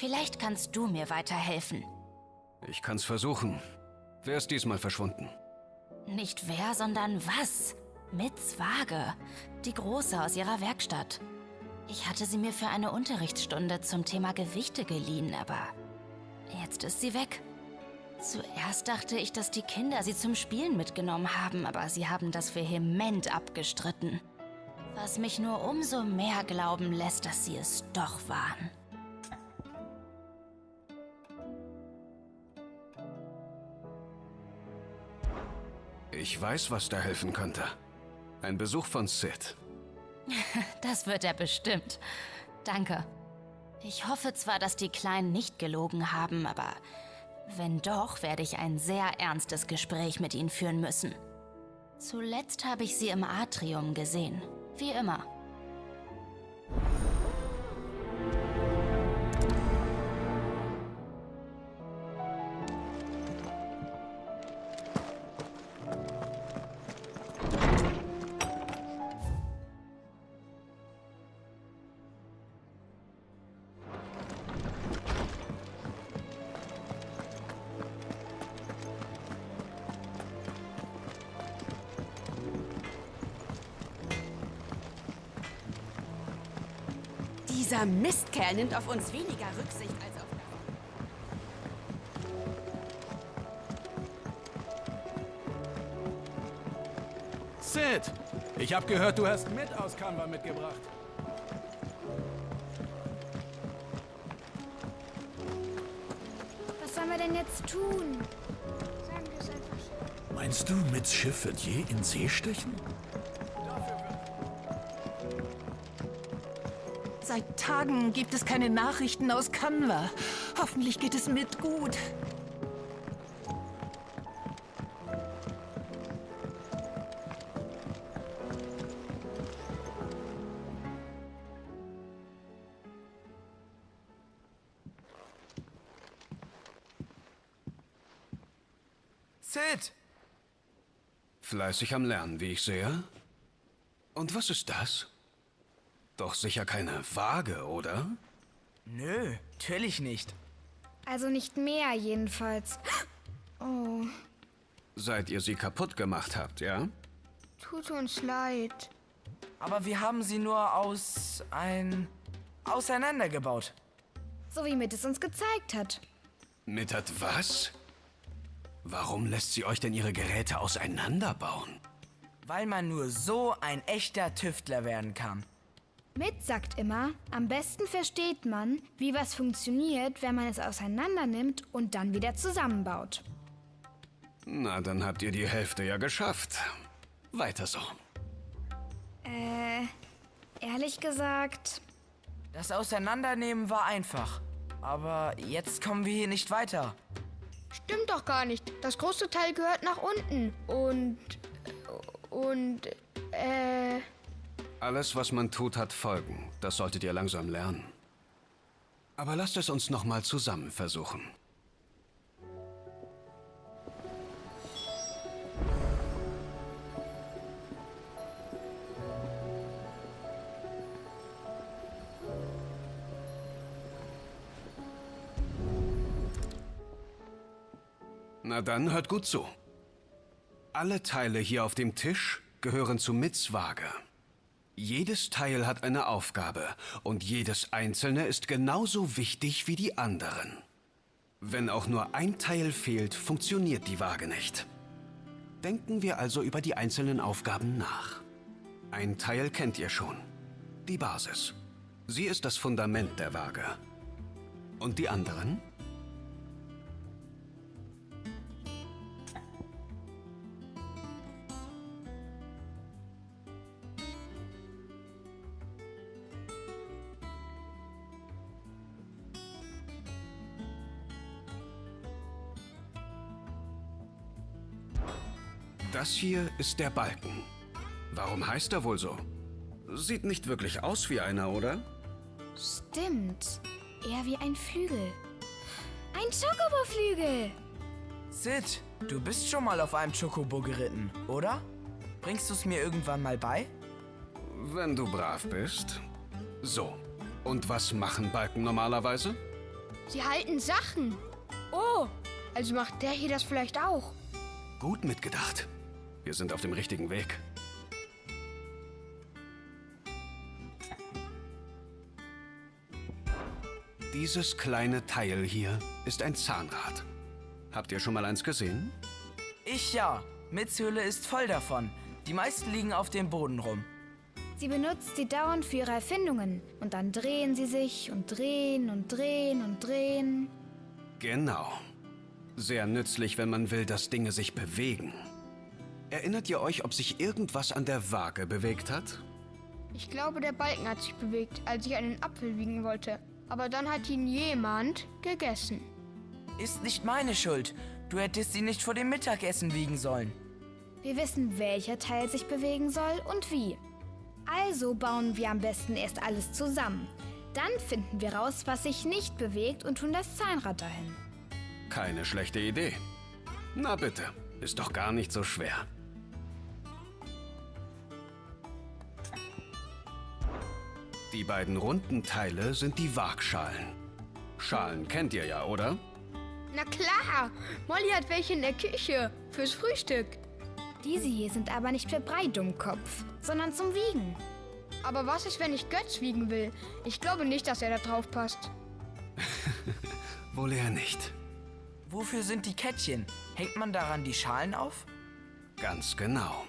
Vielleicht kannst du mir weiterhelfen. Ich kann's versuchen. Wer ist diesmal verschwunden? Nicht wer, sondern was. Mitz Waage, die Große aus ihrer Werkstatt. Ich hatte sie mir für eine Unterrichtsstunde zum Thema Gewichte geliehen, aber jetzt ist sie weg. Zuerst dachte ich, dass die Kinder sie zum Spielen mitgenommen haben, aber sie haben das vehement abgestritten. Was mich nur umso mehr glauben lässt, dass sie es doch waren. Ich weiß, was da helfen könnte. Ein Besuch von Sid. Das wird er bestimmt. Danke. Ich hoffe zwar, dass die Kleinen nicht gelogen haben, aber wenn doch, werde ich ein sehr ernstes Gespräch mit ihnen führen müssen. Zuletzt habe ich sie im Atrium gesehen. Wie immer. Mistkerl nimmt auf uns weniger Rücksicht als auf... Sid, ich hab gehört, du hast mit aus Canva mitgebracht. Was sollen wir denn jetzt tun? Sagen wir es einfach schon. Meinst du, Mits Schiff wird je in See stechen? Seit Tagen gibt es keine Nachrichten aus Canva. Hoffentlich geht es mit gut. Sid! Fleißig am Lernen, wie ich sehe. Und was ist das? Doch sicher keine Waage, oder? Nö, natürlich nicht. Also nicht mehr, jedenfalls. Oh, Seit ihr sie kaputt gemacht habt, ja? tut uns leid. Aber wir haben sie nur aus ein auseinandergebaut. So wie Mitt es uns gezeigt hat. Mittert was? Warum lässt sie euch denn ihre Geräte auseinanderbauen? Weil man nur so ein echter Tüftler werden kann. Mitt sagt immer, am besten versteht man, wie was funktioniert, wenn man es auseinander nimmt und dann wieder zusammenbaut. Na, dann habt ihr die Hälfte ja geschafft. Weiter so. Äh, ehrlich gesagt, Das Auseinandernehmen war einfach. Aber jetzt kommen wir hier nicht weiter. stimmt doch gar nicht. Das große Teil gehört nach unten. Und. Und. Äh. Alles, was man tut, hat Folgen. Das solltet ihr langsam lernen. Aber lasst es uns noch mal zusammen versuchen. Na dann, hört gut zu. Alle Teile hier auf dem Tisch gehören zu Mitzwage. Jedes Teil hat eine Aufgabe und jedes einzelne ist genauso wichtig wie die anderen. Wenn auch nur ein Teil fehlt, funktioniert die Waage nicht. Denken wir also über die einzelnen Aufgaben nach. Ein Teil kennt ihr schon. Die Basis. Sie ist das Fundament der Waage. Und die anderen? Das hier ist der Balken. Warum heißt er wohl so? Sieht nicht wirklich aus wie einer, oder? Stimmt. Eher wie ein Flügel. Ein Chocobo-Flügel! Sid, du bist schon mal auf einem Chocobo geritten, oder? Bringst du es mir irgendwann mal bei? Wenn du brav bist. So. Und was machen Balken normalerweise? Sie halten Sachen. Oh, also macht der hier das vielleicht auch. Gut mitgedacht. Wir sind auf dem richtigen Weg. Dieses kleine Teil hier ist ein Zahnrad. Habt ihr schon mal eins gesehen? Ich ja. Mits Höhle ist voll davon. Die meisten liegen auf dem Boden rum. Sie benutzt sie dauernd für ihre Erfindungen. Und dann drehen sie sich und drehen und drehen und drehen. Genau. Sehr nützlich, wenn man will, dass Dinge sich bewegen. Erinnert ihr euch, ob sich irgendwas an der Waage bewegt hat? Ich glaube, der Balken hat sich bewegt, als ich einen Apfel wiegen wollte. Aber dann hat ihn jemand gegessen. Ist nicht meine Schuld. Du hättest sie nicht vor dem Mittagessen wiegen sollen. Wir wissen, welcher Teil sich bewegen soll und wie. Also bauen wir am besten erst alles zusammen. Dann finden wir raus, was sich nicht bewegt und tun das Zahnrad dahin. Keine schlechte Idee. Na bitte, ist doch gar nicht so schwer. Die beiden runden Teile sind die Waagschalen. Schalen kennt ihr ja, oder? Na klar, Molly hat welche in der Küche fürs Frühstück. Diese hier sind aber nicht für Brei, Dummkopf, sondern zum Wiegen. Aber was ist, wenn ich Götz wiegen will? Ich glaube nicht, dass er da drauf passt. Wohl eher nicht. Wofür sind die Kettchen? Hängt man daran die Schalen auf? Ganz genau.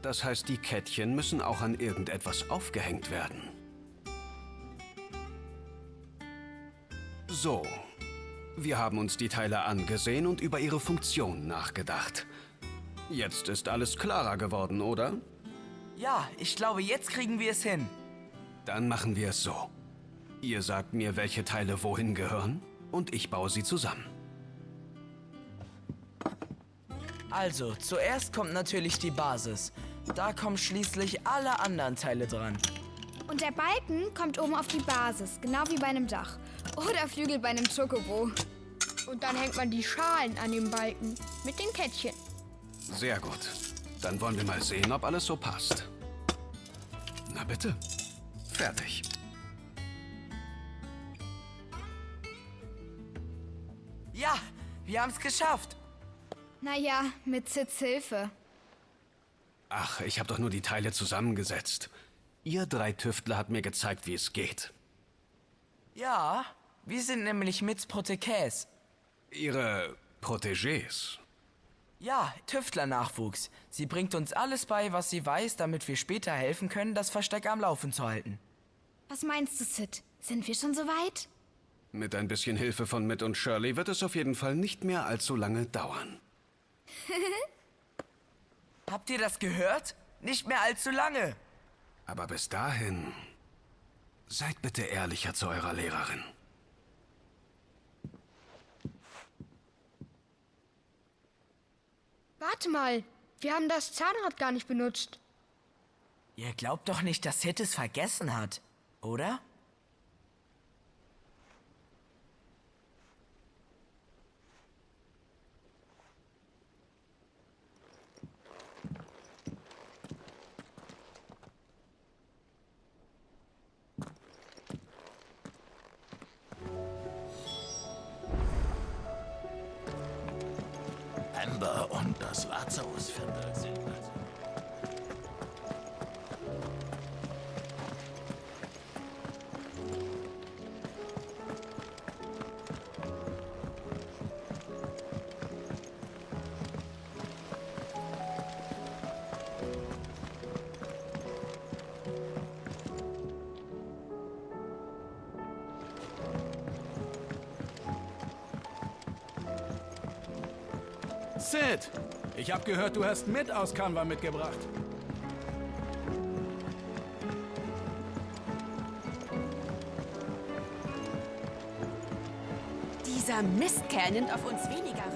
Das heißt, die Kettchen müssen auch an irgendetwas aufgehängt werden. So. Wir haben uns die Teile angesehen und über ihre Funktion nachgedacht. Jetzt ist alles klarer geworden, oder? Ja, ich glaube, jetzt kriegen wir es hin. Dann machen wir es so. Ihr sagt mir, welche Teile wohin gehören und ich baue sie zusammen. Also, zuerst kommt natürlich die Basis. Da kommen schließlich alle anderen Teile dran. Und der Balken kommt oben auf die Basis, genau wie bei einem Dach. Oder Flügel bei einem Chocobo. Und dann hängt man die Schalen an dem Balken mit den Kettchen. Sehr gut. Dann wollen wir mal sehen, ob alles so passt. Na bitte. Fertig. Ja, wir haben es geschafft. Naja, mit Sids Hilfe. Ach, ich habe doch nur die Teile zusammengesetzt. Ihr drei Tüftler habt mir gezeigt, wie es geht. Ja, wir sind nämlich Mits Protekés. Ihre Protégés. Ja, Tüftlernachwuchs. Sie bringt uns alles bei, was sie weiß, damit wir später helfen können, das Versteck am Laufen zu halten. Was meinst du, Sid? Sind wir schon so weit? Mit ein bisschen Hilfe von Mitt und Shirley wird es auf jeden Fall nicht mehr allzu lange dauern. Habt ihr das gehört? Nicht mehr allzu lange. Aber bis dahin, seid bitte ehrlicher zu eurer Lehrerin. Warte mal, wir haben das Zahnrad gar nicht benutzt. Ihr glaubt doch nicht, dass Sid es vergessen hat, oder? Und das ich hab gehört, du hast mit aus Canva mitgebracht. Dieser Mistkerl nimmt auf uns weniger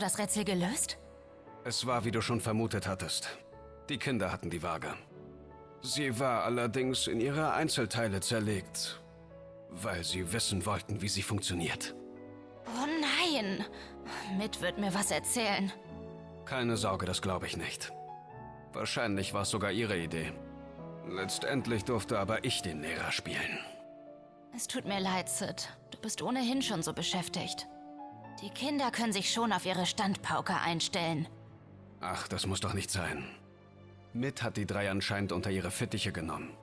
das Rätsel gelöst? Es war, wie du schon vermutet hattest. Die Kinder hatten die Waage. Sie war allerdings in ihre Einzelteile zerlegt, weil sie wissen wollten, wie sie funktioniert. Oh nein! Mit wird mir was erzählen. Keine Sorge, das glaube ich nicht. Wahrscheinlich war es sogar ihre Idee. Letztendlich durfte aber ich den Lehrer spielen. Es tut mir leid, Sid. Du bist ohnehin schon so beschäftigt. Die Kinder können sich schon auf ihre Standpauke einstellen. Ach, das muss doch nicht sein. Mit hat die drei anscheinend unter ihre Fittiche genommen.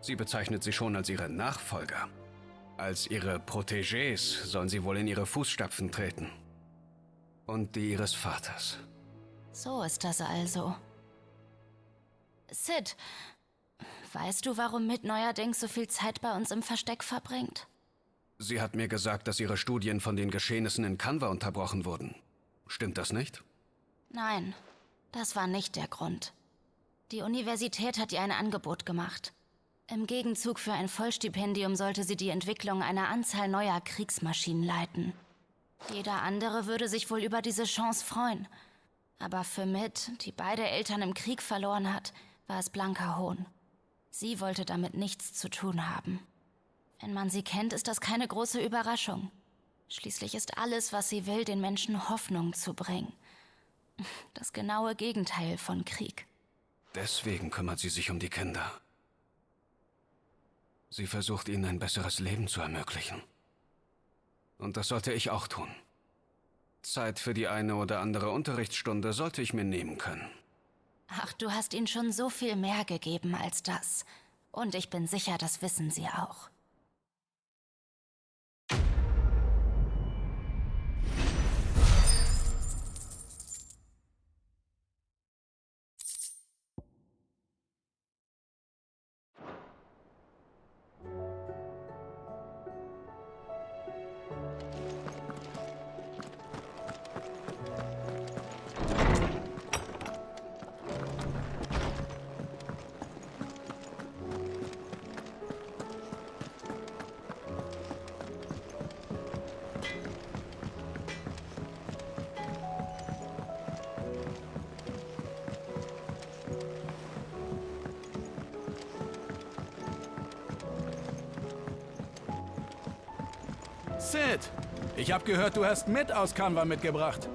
Sie bezeichnet sie schon als ihre Nachfolger. Als ihre Protégés sollen sie wohl in ihre Fußstapfen treten. Und die ihres Vaters. So ist das also. Sid, weißt du, warum Mit neuerdings so viel Zeit bei uns im Versteck verbringt? Sie hat mir gesagt, dass ihre Studien von den Geschehnissen in Canva unterbrochen wurden. Stimmt das nicht? Nein, das war nicht der Grund. Die Universität hat ihr ein Angebot gemacht. Im Gegenzug für ein Vollstipendium sollte sie die Entwicklung einer Anzahl neuer Kriegsmaschinen leiten. Jeder andere würde sich wohl über diese Chance freuen. Aber für Mitt, die beide Eltern im Krieg verloren hat, war es blanker Hohn. Sie wollte damit nichts zu tun haben. Wenn man sie kennt, ist das keine große Überraschung. Schließlich ist alles, was sie will, den Menschen Hoffnung zu bringen. Das genaue Gegenteil von Krieg. Deswegen kümmert sie sich um die Kinder. Sie versucht ihnen ein besseres Leben zu ermöglichen. Und das sollte ich auch tun. Zeit für die eine oder andere Unterrichtsstunde sollte ich mir nehmen können. Ach, du hast ihnen schon so viel mehr gegeben als das. Und ich bin sicher, das wissen sie auch. Ich habe gehört, du hast mit aus Canva mitgebracht.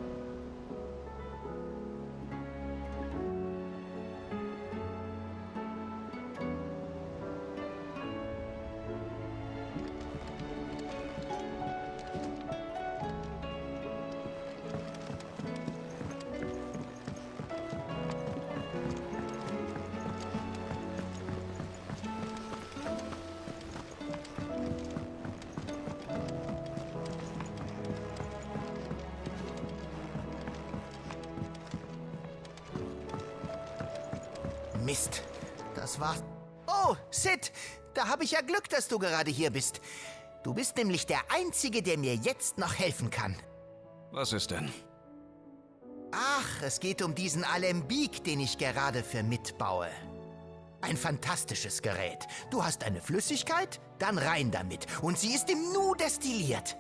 Glück, dass du gerade hier bist. Du bist nämlich der Einzige, der mir jetzt noch helfen kann. Was ist denn? Ach, es geht um diesen Alembik, den ich gerade für mitbaue. Ein fantastisches Gerät. Du hast eine Flüssigkeit, dann rein damit. Und sie ist im Nu destilliert.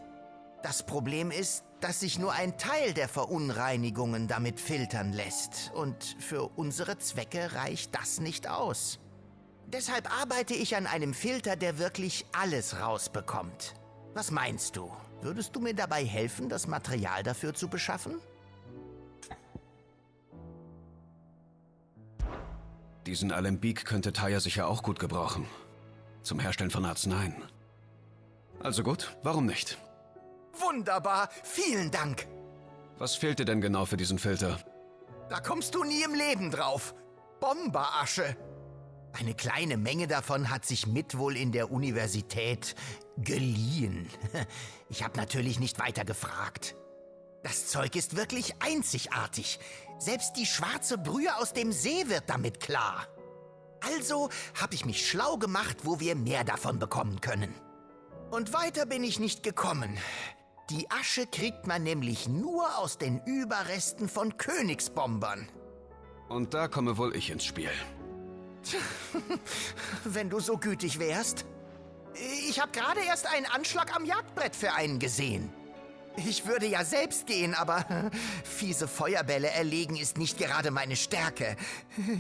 Das Problem ist, dass sich nur ein Teil der Verunreinigungen damit filtern lässt. Und für unsere Zwecke reicht das nicht aus. Deshalb arbeite ich an einem Filter, der wirklich alles rausbekommt. Was meinst du? Würdest du mir dabei helfen, das Material dafür zu beschaffen? Diesen Alembik könnte Taya sicher auch gut gebrauchen. Zum Herstellen von Arzneien. Also gut, warum nicht? Wunderbar, vielen Dank. Was fehlt dir denn genau für diesen Filter? Da kommst du nie im Leben drauf. Bomberasche. Eine kleine Menge davon hat sich mit wohl in der Universität geliehen. Ich habe natürlich nicht weiter gefragt. Das Zeug ist wirklich einzigartig. Selbst die schwarze Brühe aus dem See wird damit klar. Also habe ich mich schlau gemacht, wo wir mehr davon bekommen können. Und weiter bin ich nicht gekommen. Die Asche kriegt man nämlich nur aus den Überresten von Königsbombern. Und da komme wohl ich ins Spiel. Wenn du so gütig wärst. Ich habe gerade erst einen Anschlag am Jagdbrett für einen gesehen. Ich würde ja selbst gehen, aber fiese Feuerbälle erlegen ist nicht gerade meine Stärke.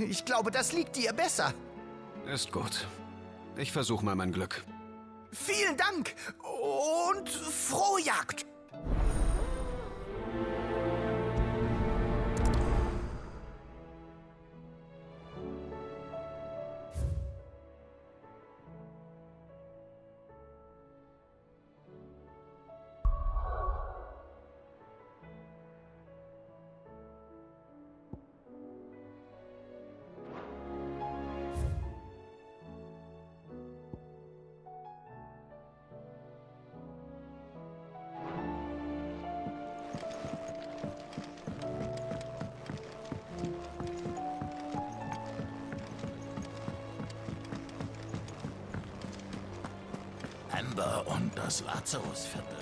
Ich glaube, das liegt dir besser. Ist gut. Ich versuche mal mein Glück. Vielen Dank und frohe Jagd. Und das Lazarusviertel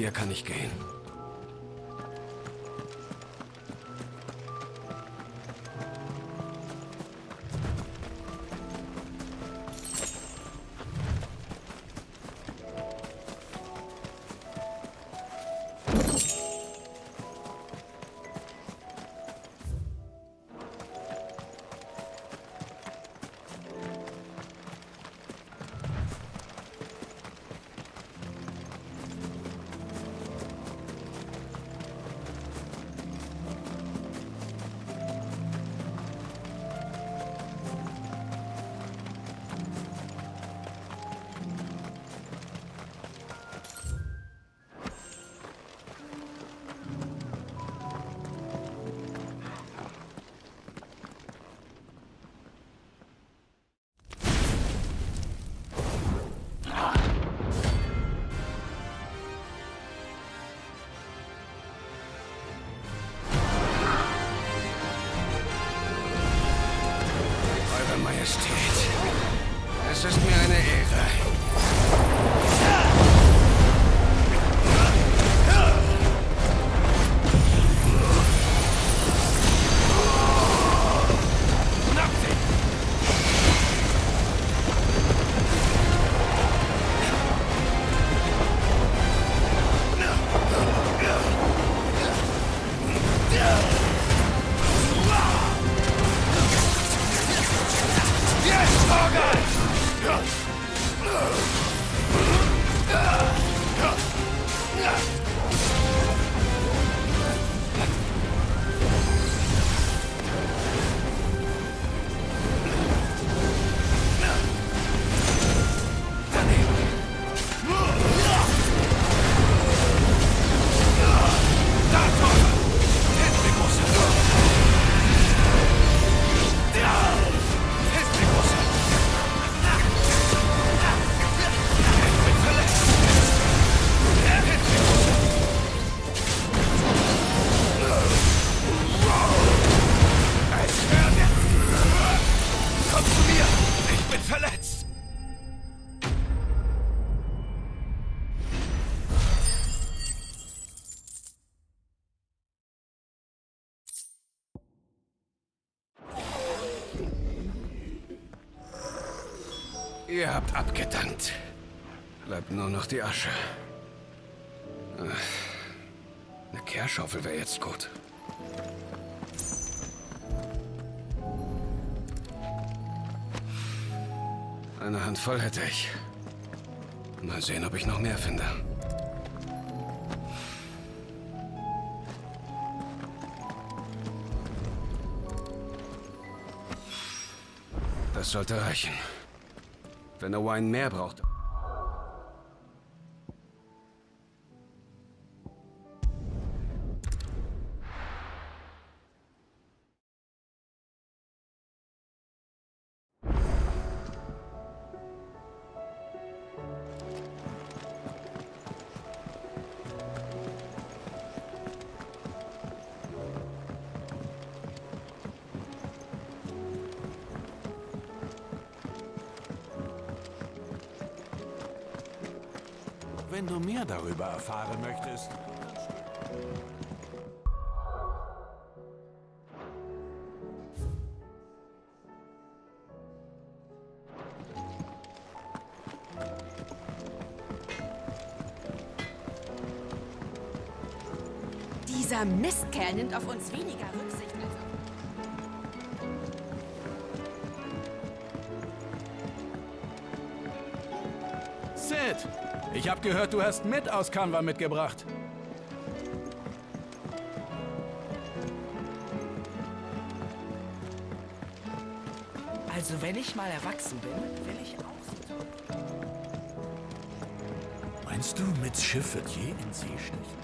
hier kann ich gehen. Eure Majestät, es nur noch die Asche. Eine Kehrschaufel wäre jetzt gut. Eine Handvoll hätte ich. Mal sehen, ob ich noch mehr finde. Das sollte reichen. Wenn Wine mehr braucht. Erfahren möchtest. Dieser Mistkerl nimmt auf uns weniger Rücksicht ich hab gehört, du hast mit aus Canva mitgebracht. Also wenn ich mal erwachsen bin, will ich auch so. Meinst du, Mits Schiff wird je in See stechen?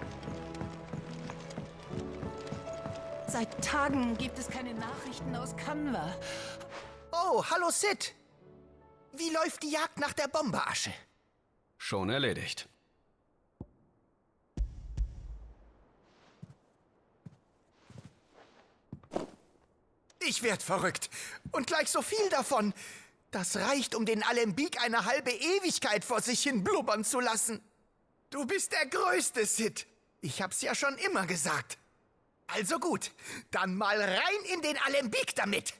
Seit Tagen gibt es keine Nachrichten aus Kanwa. Oh, hallo Sid. Wie läuft die Jagd nach der Bombeasche? Schon erledigt. Ich werd verrückt. Und gleich so viel davon. Das reicht, um den Alembik eine halbe Ewigkeit vor sich hin blubbern zu lassen. Du bist der Größte, Sid. Ich hab's ja schon immer gesagt. Also gut, dann mal rein in den Alembik damit.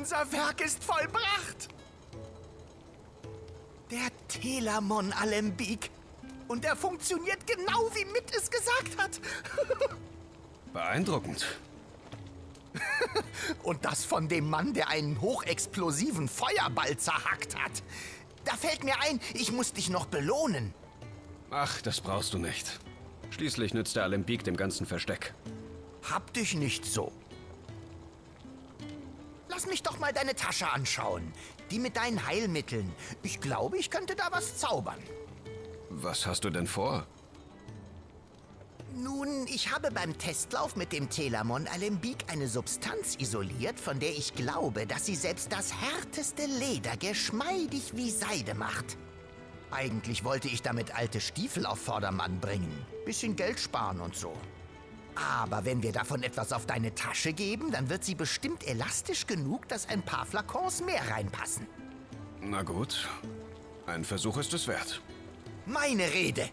Unser Werk ist vollbracht. Der Telamon Alembik. Und er funktioniert genau wie Mitt es gesagt hat. Beeindruckend. Und das von dem Mann, der einen hochexplosiven Feuerball zerhackt hat. Da fällt mir ein, ich muss dich noch belohnen. Ach, das brauchst du nicht. Schließlich nützt der Alembik dem ganzen Versteck. Hab dich nicht so. Lass mich doch mal deine Tasche anschauen. Die mit deinen Heilmitteln. Ich glaube, ich könnte da was zaubern. Was hast du denn vor? Nun, ich habe beim Testlauf mit dem Telamon Alembik eine Substanz isoliert, von der ich glaube, dass sie selbst das härteste Leder geschmeidig wie Seide macht. Eigentlich wollte ich damit alte Stiefel auf Vordermann bringen. Bisschen Geld sparen und so. Aber wenn wir davon etwas auf deine Tasche geben, dann wird sie bestimmt elastisch genug, dass ein paar Flakons mehr reinpassen. Na gut. Ein Versuch ist es wert. Meine Rede.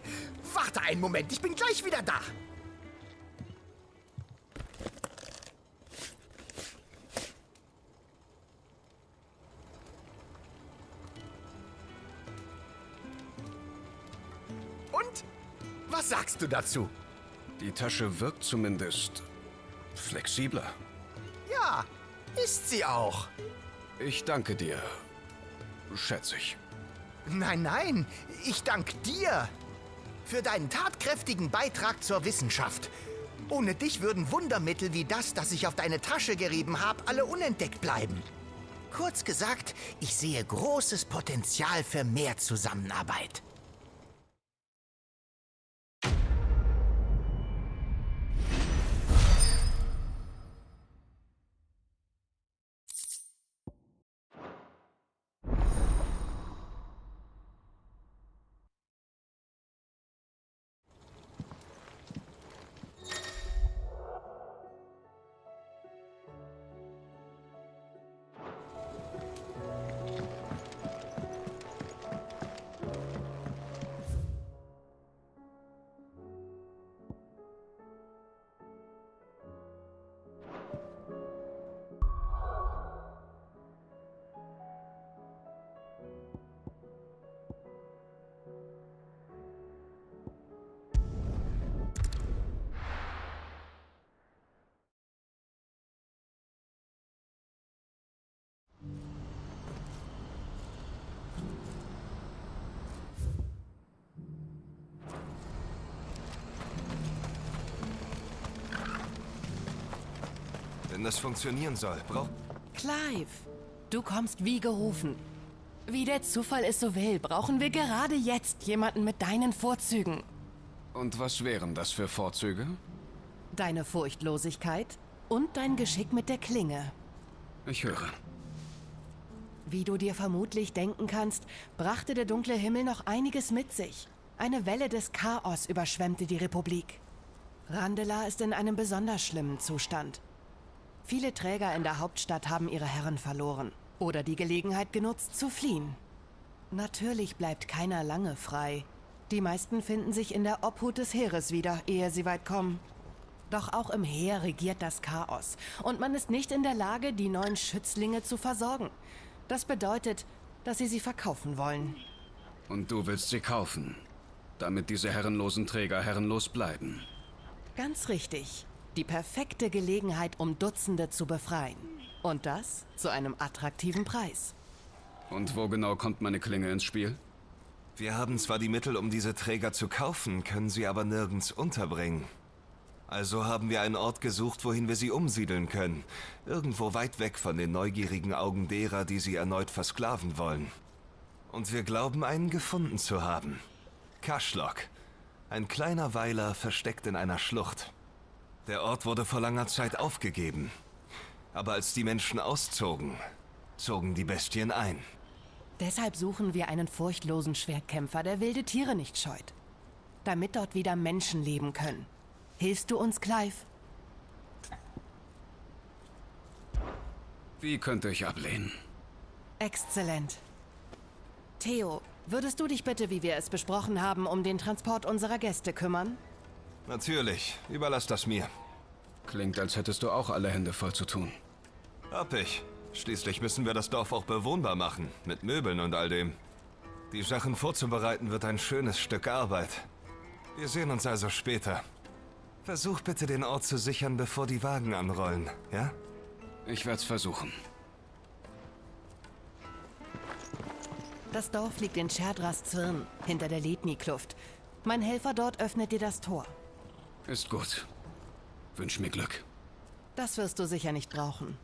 Warte einen Moment, ich bin gleich wieder da. Und? Was sagst du dazu? Die Tasche wirkt zumindest flexibler. Ja, ist sie auch. Ich danke dir. Schätze ich. Nein, nein, ich danke dir für deinen tatkräftigen Beitrag zur Wissenschaft. Ohne dich würden Wundermittel wie das, das ich auf deine Tasche gerieben habe, alle unentdeckt bleiben. Kurz gesagt, ich sehe großes Potenzial für mehr Zusammenarbeit. Das funktionieren soll, braucht... Clive, du kommst wie gerufen. Wie der Zufall es so will, brauchen wir gerade jetzt jemanden mit deinen Vorzügen. Und was wären das für Vorzüge? Deine Furchtlosigkeit und dein Geschick mit der Klinge. Ich höre. Wie du dir vermutlich denken kannst, brachte der dunkle Himmel noch einiges mit sich. Eine Welle des Chaos überschwemmte die Republik. Randela ist in einem besonders schlimmen Zustand. Viele Träger in der Hauptstadt haben ihre Herren verloren oder die Gelegenheit genutzt zu fliehen. Natürlich bleibt keiner lange frei. Die meisten finden sich in der Obhut des Heeres wieder, ehe sie weit kommen. Doch auch im Heer regiert das Chaos und man ist nicht in der Lage, die neuen Schützlinge zu versorgen. Das bedeutet, dass sie sie verkaufen wollen. Und du willst sie kaufen, damit diese herrenlosen Träger herrenlos bleiben. Ganz richtig. Die perfekte Gelegenheit, um Dutzende zu befreien. Und das zu einem attraktiven Preis. Und wo genau kommt meine Klinge ins Spiel? Wir haben zwar die Mittel, um diese Träger zu kaufen, können sie aber nirgends unterbringen. Also haben wir einen Ort gesucht, wohin wir sie umsiedeln können. Irgendwo weit weg von den neugierigen Augen derer, die sie erneut versklaven wollen. Und wir glauben, einen gefunden zu haben. Kaschlok. Ein kleiner Weiler versteckt in einer Schlucht. Der Ort wurde vor langer Zeit aufgegeben. Aber als die Menschen auszogen, zogen die Bestien ein. Deshalb suchen wir einen furchtlosen Schwertkämpfer, der wilde Tiere nicht scheut. Damit dort wieder Menschen leben können. Hilfst du uns, Clive? Wie könnte ich ablehnen? Exzellent. Theo, würdest du dich bitte, wie wir es besprochen haben, um den Transport unserer Gäste kümmern? Natürlich. Überlass das mir. Klingt, als hättest du auch alle Hände voll zu tun. Hab ich. Schließlich müssen wir das Dorf auch bewohnbar machen. Mit Möbeln und all dem. Die Sachen vorzubereiten wird ein schönes Stück Arbeit. Wir sehen uns also später. Versuch bitte den Ort zu sichern, bevor die Wagen anrollen, ja? Ich werde es versuchen. Das Dorf liegt in Scherdras Zwirn, hinter der Ledni-Kluft. Mein Helfer dort öffnet dir das Tor. Ist gut. Wünsch mir Glück. Das wirst du sicher nicht brauchen.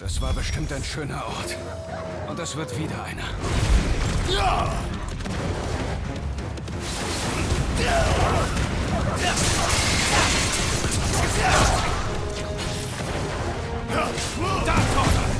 Das war bestimmt ein schöner Ort. Und das wird wieder einer. Ja! Da, Tochter!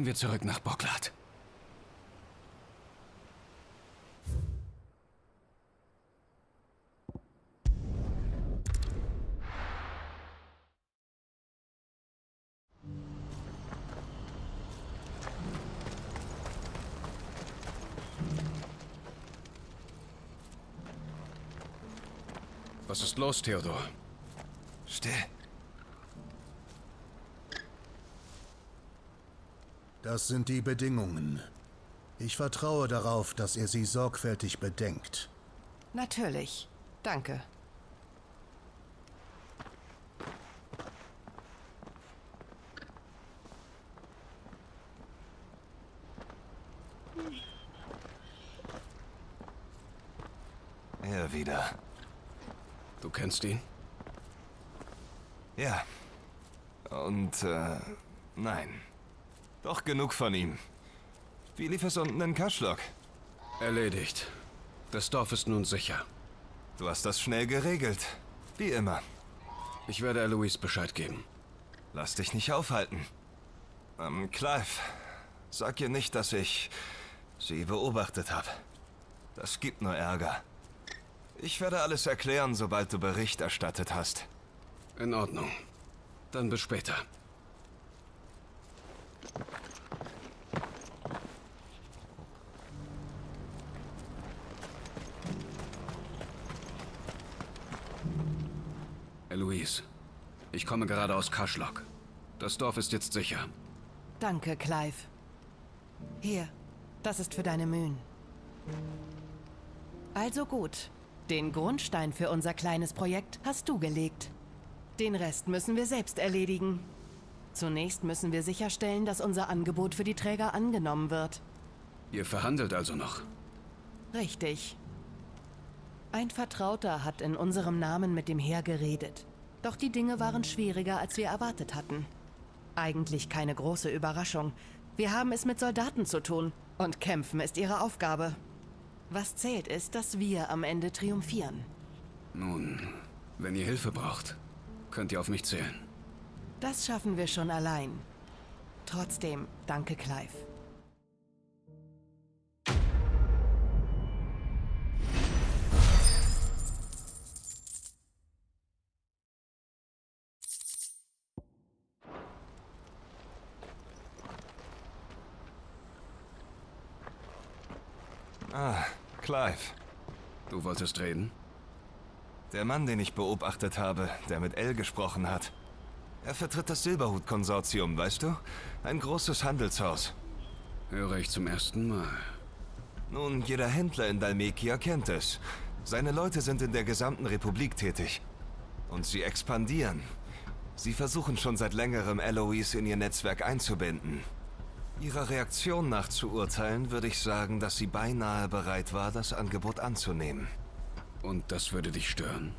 Gehen wir zurück nach Bocklat. Was ist los, Theodor? Still. Das sind die Bedingungen. Ich vertraue darauf, dass ihr sie sorgfältig bedenkt. Natürlich. Danke. Er wieder. Du kennst ihn? Ja. Und, äh, nein. Doch genug von ihm. Wie lief es unten in Kaschlok? Erledigt. Das Dorf ist nun sicher. Du hast das schnell geregelt. Wie immer. Ich werde Eloise Bescheid geben. Lass dich nicht aufhalten. Ähm, Clive, sag ihr nicht, dass ich sie beobachtet habe. Das gibt nur Ärger. Ich werde alles erklären, sobald du Bericht erstattet hast. In Ordnung. Dann bis später. Eloise, ich komme gerade aus Kaschlok. Das Dorf ist jetzt sicher. Danke, Clive. Hier, das ist für deine Mühen. Also gut. Den Grundstein für unser kleines Projekt hast du gelegt. Den Rest müssen wir selbst erledigen. Zunächst müssen wir sicherstellen, dass unser Angebot für die Träger angenommen wird. Ihr verhandelt also noch? Richtig. Ein Vertrauter hat in unserem Namen mit dem Heer geredet. Doch die Dinge waren schwieriger, als wir erwartet hatten. Eigentlich keine große Überraschung. Wir haben es mit Soldaten zu tun und kämpfen ist ihre Aufgabe. Was zählt ist, dass wir am Ende triumphieren. Nun, wenn ihr Hilfe braucht, könnt ihr auf mich zählen. Das schaffen wir schon allein. Trotzdem, danke Clive. Ah, Clive. Du wolltest reden? Der Mann, den ich beobachtet habe, der mit L gesprochen hat. Er vertritt das Silberhut-Konsortium, weißt du? Ein großes Handelshaus. Höre ich zum ersten Mal. Nun, jeder Händler in Dalmekia kennt es. Seine Leute sind in der gesamten Republik tätig. Und sie expandieren. Sie versuchen schon seit längerem Eloise in ihr Netzwerk einzubinden. Ihrer Reaktion nach zu urteilen, würde ich sagen, dass sie beinahe bereit war, das Angebot anzunehmen. Und das würde dich stören?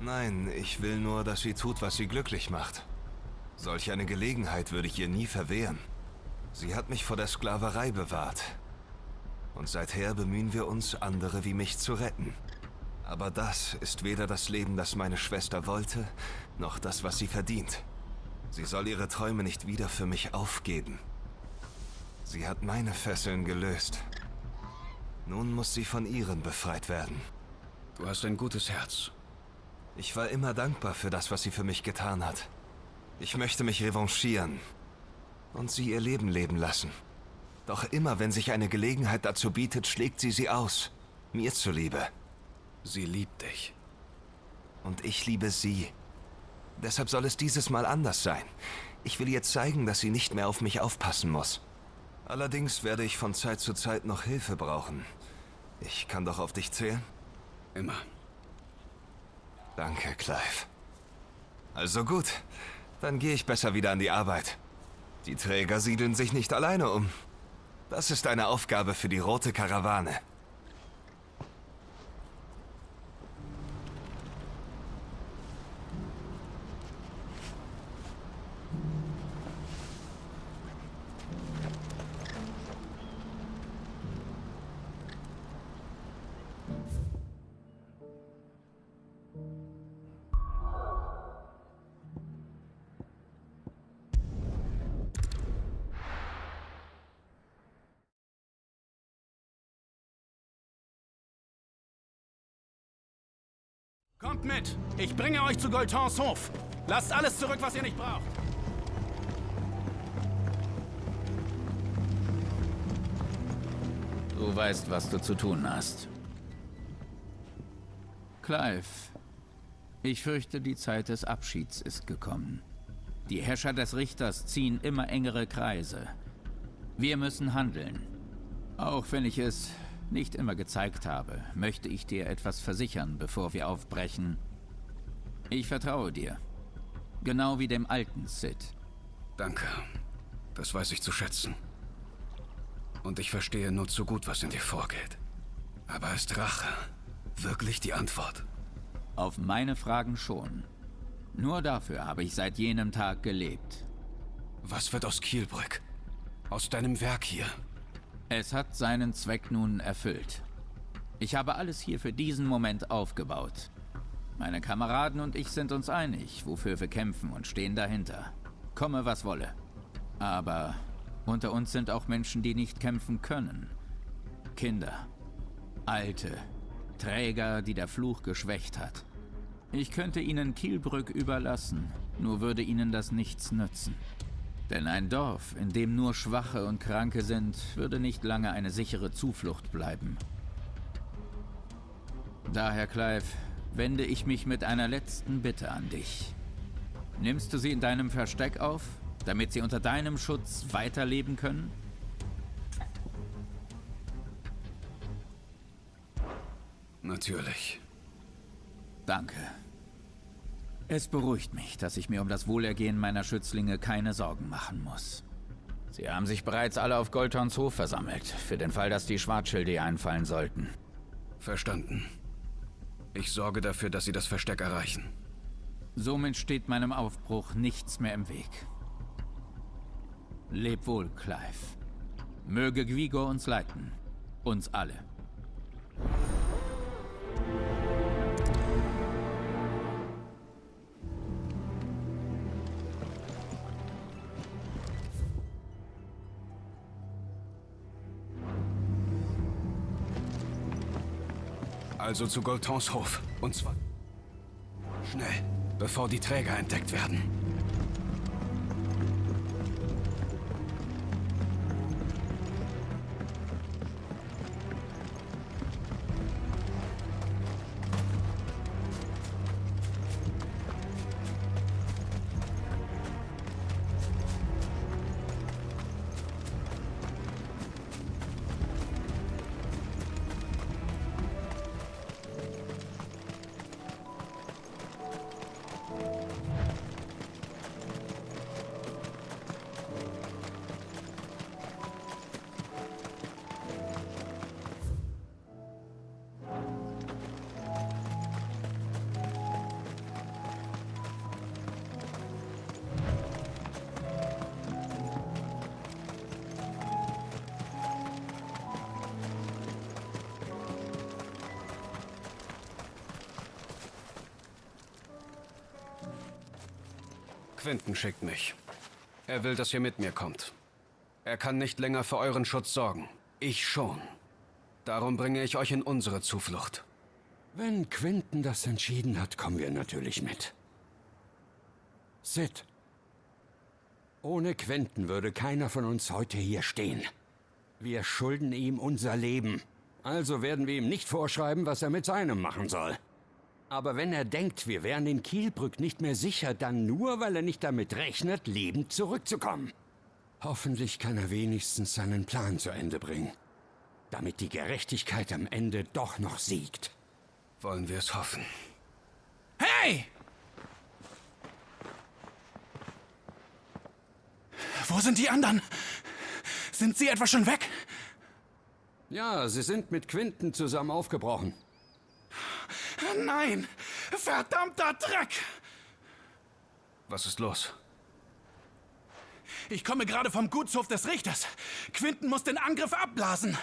Nein, ich will nur, dass sie tut, was sie glücklich macht. Solch eine Gelegenheit würde ich ihr nie verwehren. Sie hat mich vor der Sklaverei bewahrt. Und seither bemühen wir uns, andere wie mich zu retten. Aber das ist weder das Leben, das meine Schwester wollte, noch das, was sie verdient. Sie soll ihre Träume nicht wieder für mich aufgeben. Sie hat meine Fesseln gelöst. Nun muss sie von ihren befreit werden. Du hast ein gutes Herz. Ich war immer dankbar für das, was sie für mich getan hat. Ich möchte mich revanchieren und sie ihr Leben leben lassen. Doch immer, wenn sich eine Gelegenheit dazu bietet, schlägt sie sie aus. Mir zuliebe. Sie liebt dich. Und ich liebe sie. Deshalb soll es dieses Mal anders sein. Ich will ihr zeigen, dass sie nicht mehr auf mich aufpassen muss. Allerdings werde ich von Zeit zu Zeit noch Hilfe brauchen. Ich kann doch auf dich zählen? Immer. Danke, Clive. Also gut, dann gehe ich besser wieder an die Arbeit. Die Träger siedeln sich nicht alleine um. Das ist eine Aufgabe für die Rote Karawane. Mit! Ich bringe euch zu Goltons Hof. Lasst alles zurück, was ihr nicht braucht. Du weißt, was du zu tun hast. Clive, ich fürchte, die Zeit des Abschieds ist gekommen. Die Herrscher des Richters ziehen immer engere Kreise. Wir müssen handeln. Auch wenn ich es nicht immer gezeigt habe, möchte ich dir etwas versichern, bevor wir aufbrechen. Ich vertraue dir. Genau wie dem alten Sid. Danke. Das weiß ich zu schätzen. Und ich verstehe nur zu gut, was in dir vorgeht. Aber ist Rache wirklich die Antwort? Auf meine Fragen schon. Nur dafür habe ich seit jenem Tag gelebt. Was wird aus Kielbrück? Aus deinem Werk hier? Es hat seinen Zweck nun erfüllt. Ich habe alles hier für diesen Moment aufgebaut. Meine Kameraden und ich sind uns einig, wofür wir kämpfen und stehen dahinter. Komme, was wolle. Aber unter uns sind auch Menschen, die nicht kämpfen können. Kinder. Alte. Träger, die der Fluch geschwächt hat. Ich könnte ihnen Kielbrück überlassen, nur würde ihnen das nichts nützen. Denn ein Dorf, in dem nur Schwache und Kranke sind, würde nicht lange eine sichere Zuflucht bleiben. Daher, Clive, wende ich mich mit einer letzten Bitte an dich. Nimmst du sie in deinem Versteck auf, damit sie unter deinem Schutz weiterleben können? Natürlich. Danke. Es beruhigt mich, dass ich mir um das Wohlergehen meiner Schützlinge keine Sorgen machen muss. Sie haben sich bereits alle auf Goldhorns Hof versammelt, für den Fall, dass die Schwarzschilde einfallen sollten. Verstanden. Ich sorge dafür, dass Sie das Versteck erreichen. Somit steht meinem Aufbruch nichts mehr im Weg. Leb wohl, Clive. Möge Gwigor uns leiten. Uns alle. Also zu Goltons Hof. Und zwar... Schnell, bevor die Träger entdeckt werden. Will, dass ihr mit mir kommt. Er kann nicht länger für euren Schutz sorgen. Ich schon. Darum bringe ich euch in unsere Zuflucht. Wenn Quinton das entschieden hat, kommen wir natürlich mit. Sid. Ohne Quinton würde keiner von uns heute hier stehen. Wir schulden ihm unser Leben. Also werden wir ihm nicht vorschreiben, was er mit seinem machen soll. Aber wenn er denkt, wir wären in Kielbrück nicht mehr sicher, dann nur, weil er nicht damit rechnet, lebend zurückzukommen. Hoffentlich kann er wenigstens seinen Plan zu Ende bringen. Damit die Gerechtigkeit am Ende doch noch siegt. Wollen wir es hoffen. Hey! Wo sind die anderen? Sind sie etwa schon weg? Ja, sie sind mit Quinten zusammen aufgebrochen. Nein! Verdammter Dreck! Was ist los? Ich komme gerade vom Gutshof des Richters. Quinten muss den Angriff abblasen.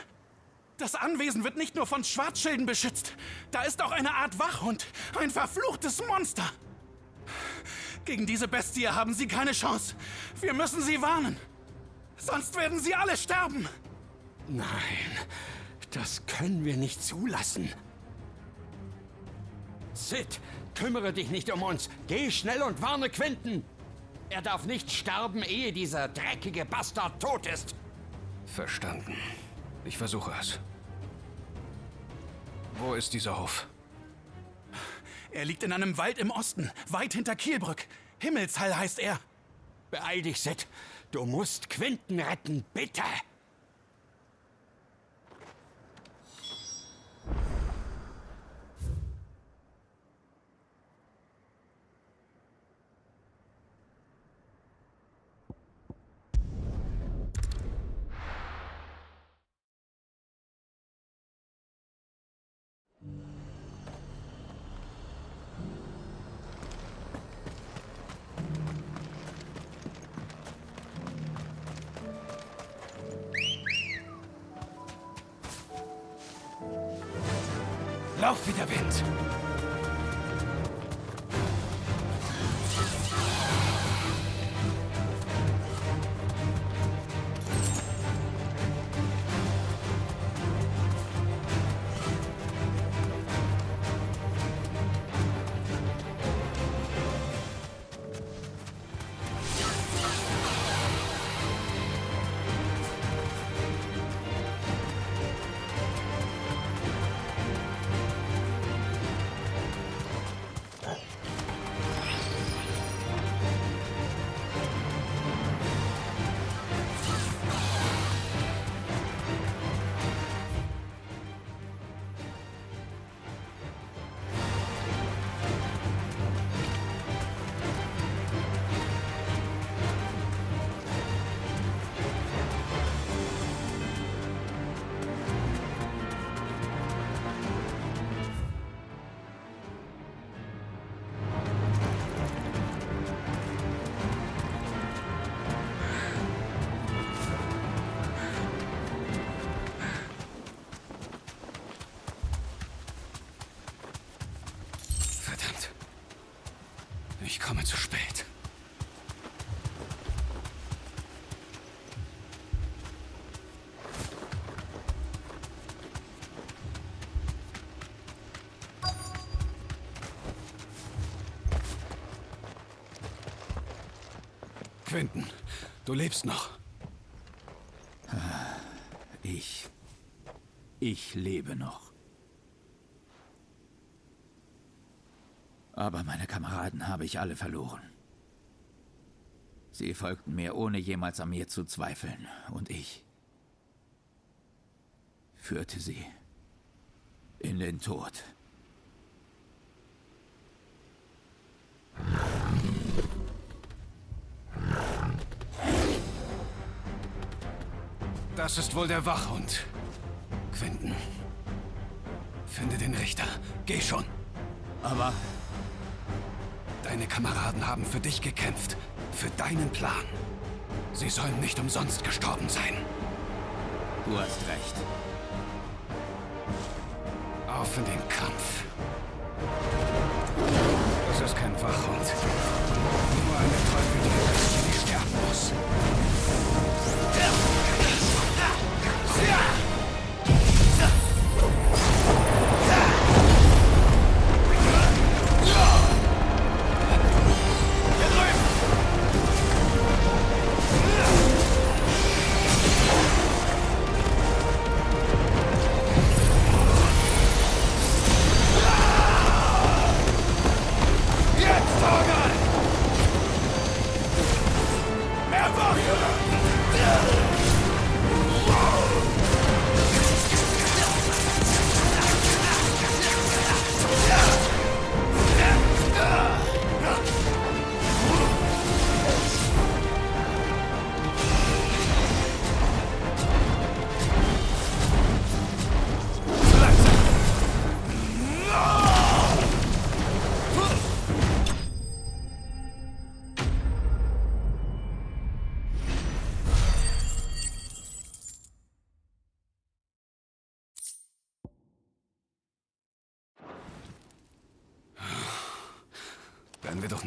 Das Anwesen wird nicht nur von Schwarzschilden beschützt. Da ist auch eine Art Wachhund. Ein verfluchtes Monster. Gegen diese Bestie haben Sie keine Chance. Wir müssen Sie warnen. Sonst werden Sie alle sterben. Nein, das können wir nicht zulassen. Sid, kümmere dich nicht um uns. Geh schnell und warne Quinten. Er darf nicht sterben, ehe dieser dreckige Bastard tot ist. Verstanden. Ich versuche es. Wo ist dieser Hof? Er liegt in einem Wald im Osten, weit hinter Kielbrück. Himmelshall heißt er. Beeil dich, Sid. Du musst Quinten retten, bitte. Quinton, du lebst noch. Ich. Ich lebe noch. Aber meine Kameraden habe ich alle verloren. Sie folgten mir, ohne jemals an mir zu zweifeln. Und ich führte sie in den Tod. Das ist wohl der Wachhund. Quinten. Finde den Richter. Geh schon. Aber... Deine Kameraden haben für dich gekämpft. Für deinen Plan. Sie sollen nicht umsonst gestorben sein. Du hast recht. Auf in den Kampf. Das ist kein Wachhund. Nur eine tollwütige die sterben muss. Ja.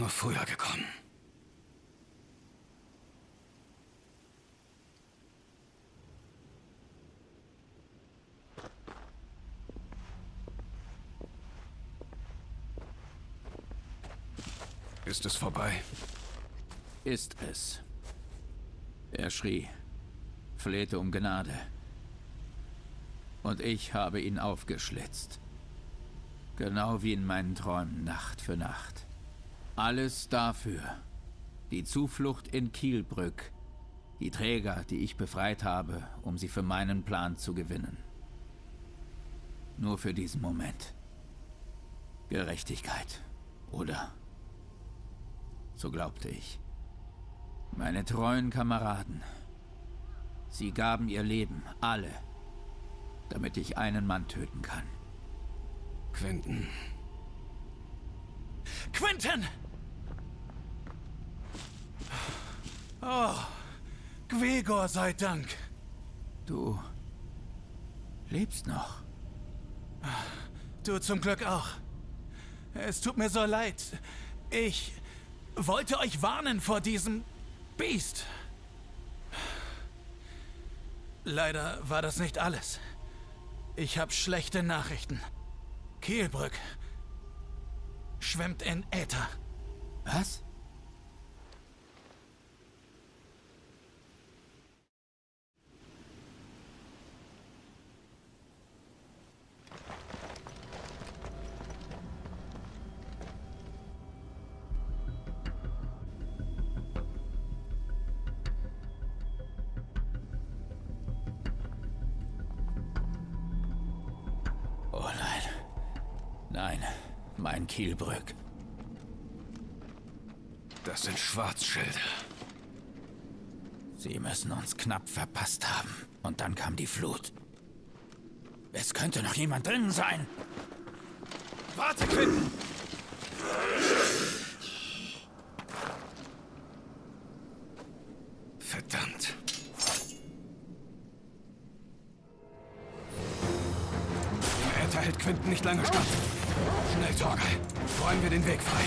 Nur früher gekommen. Ist es vorbei? Ist es. Er schrie, flehte um Gnade. Und ich habe ihn aufgeschlitzt. Genau wie in meinen Träumen Nacht für Nacht. Alles dafür. Die Zuflucht in Kielbrück. Die Träger, die ich befreit habe, um sie für meinen Plan zu gewinnen. Nur für diesen Moment. Gerechtigkeit, oder? So glaubte ich. Meine treuen Kameraden. Sie gaben ihr Leben, alle, damit ich einen Mann töten kann. Quentin. Quentin! Oh, Gwegor sei Dank. Du lebst noch. Du zum Glück auch. Es tut mir so leid. Ich wollte euch warnen vor diesem Biest. Leider war das nicht alles. Ich habe schlechte Nachrichten. Kielbrück schwimmt in Äther. Was? Kielbrück. Das sind Schwarzschilde. Sie müssen uns knapp verpasst haben. Und dann kam die Flut. Es könnte noch jemand drin sein. Warte, Quentin! Verdammt. Im Äther hält Quentin nicht lange stand. Schnell, Torgal. Räumen wir den Weg frei.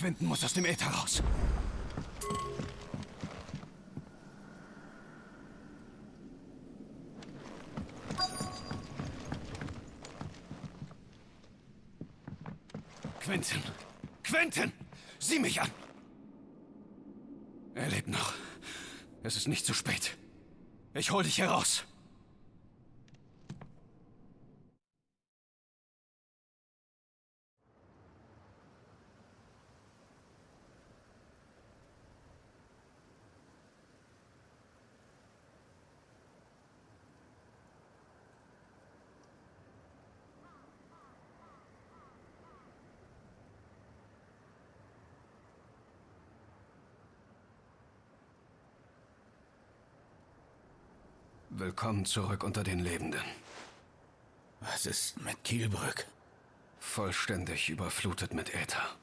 Quinten muss aus dem Äther raus. Quentin! Quentin! Sieh mich an! Er lebt noch. Es ist nicht zu spät. Ich hol dich heraus. Willkommen zurück unter den Lebenden. Was ist mit Kielbrück? Vollständig überflutet mit Äther.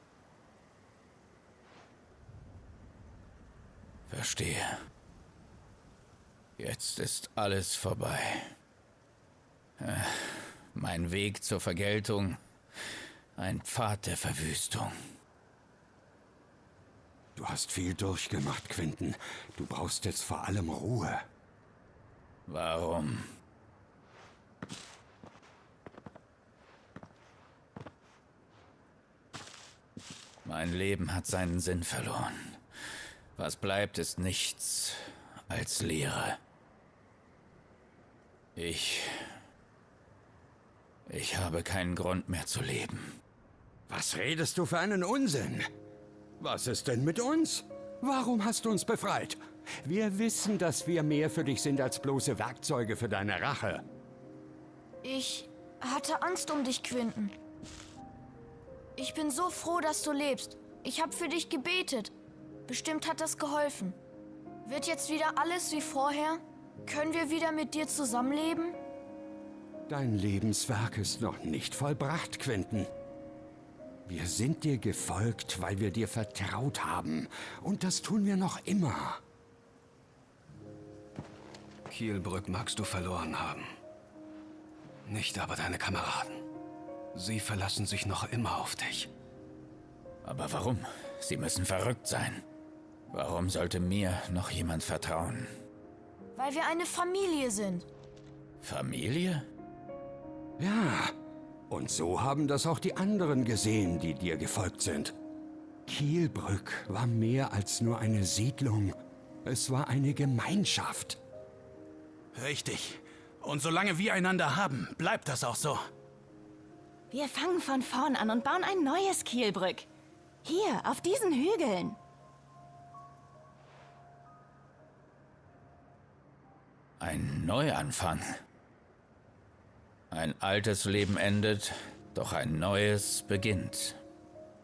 Verstehe. Jetzt ist alles vorbei. Äh, mein Weg zur Vergeltung. Ein Pfad der Verwüstung. Du hast viel durchgemacht, Quinten. Du brauchst jetzt vor allem Ruhe. Warum? Mein Leben hat seinen Sinn verloren. Was bleibt, ist nichts als Leere. Ich... Ich habe keinen Grund mehr zu leben. Was redest du für einen Unsinn? Was ist denn mit uns? Warum hast du uns befreit? Wir wissen, dass wir mehr für dich sind als bloße Werkzeuge für deine Rache. Ich hatte Angst um dich, Quinten. Ich bin so froh, dass du lebst. Ich habe für dich gebetet. Bestimmt hat das geholfen. Wird jetzt wieder alles wie vorher? Können wir wieder mit dir zusammenleben? Dein Lebenswerk ist noch nicht vollbracht, Quinten. Wir sind dir gefolgt, weil wir dir vertraut haben. Und das tun wir noch immer. Kielbrück magst du verloren haben. Nicht aber deine Kameraden. Sie verlassen sich noch immer auf dich. Aber warum? Sie müssen verrückt sein. Warum sollte mir noch jemand vertrauen? Weil wir eine Familie sind. Familie? Ja, und so haben das auch die anderen gesehen, die dir gefolgt sind. Kielbrück war mehr als nur eine Siedlung. Es war eine Gemeinschaft. Richtig. Und solange wir einander haben, bleibt das auch so. Wir fangen von vorn an und bauen ein neues Kielbrück. Hier, auf diesen Hügeln. Ein Neuanfang. Ein altes Leben endet, doch ein neues beginnt.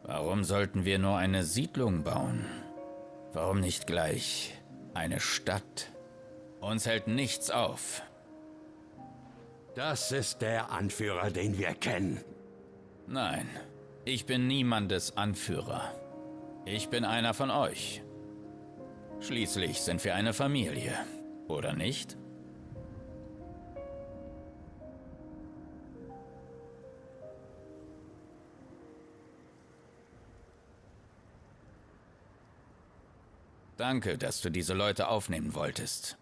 Warum sollten wir nur eine Siedlung bauen? Warum nicht gleich eine Stadt? Uns hält nichts auf. Das ist der Anführer, den wir kennen. Nein, ich bin niemandes Anführer. Ich bin einer von euch. Schließlich sind wir eine Familie, oder nicht? Danke, dass du diese Leute aufnehmen wolltest.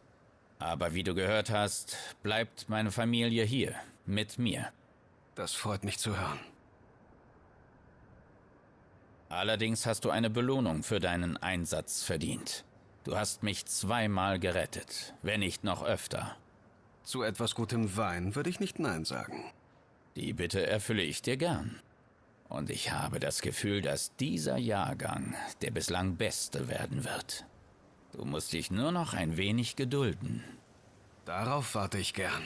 Aber wie du gehört hast, bleibt meine Familie hier, mit mir. Das freut mich zu hören. Allerdings hast du eine Belohnung für deinen Einsatz verdient. Du hast mich zweimal gerettet, wenn nicht noch öfter. Zu etwas gutem Wein würde ich nicht Nein sagen. Die Bitte erfülle ich dir gern. Und ich habe das Gefühl, dass dieser Jahrgang der bislang beste werden wird. Du musst dich nur noch ein wenig gedulden. Darauf warte ich gern.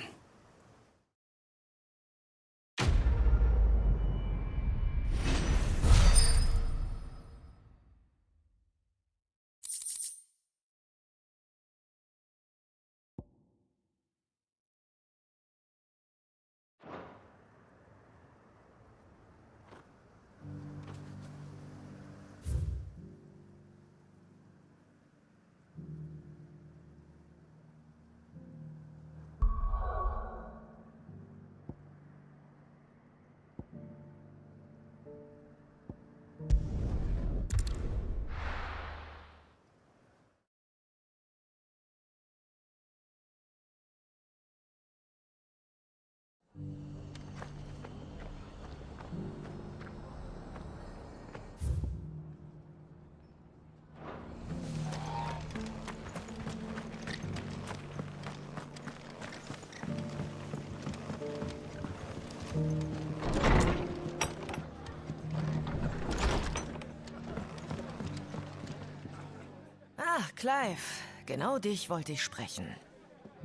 Clive, genau dich wollte ich sprechen.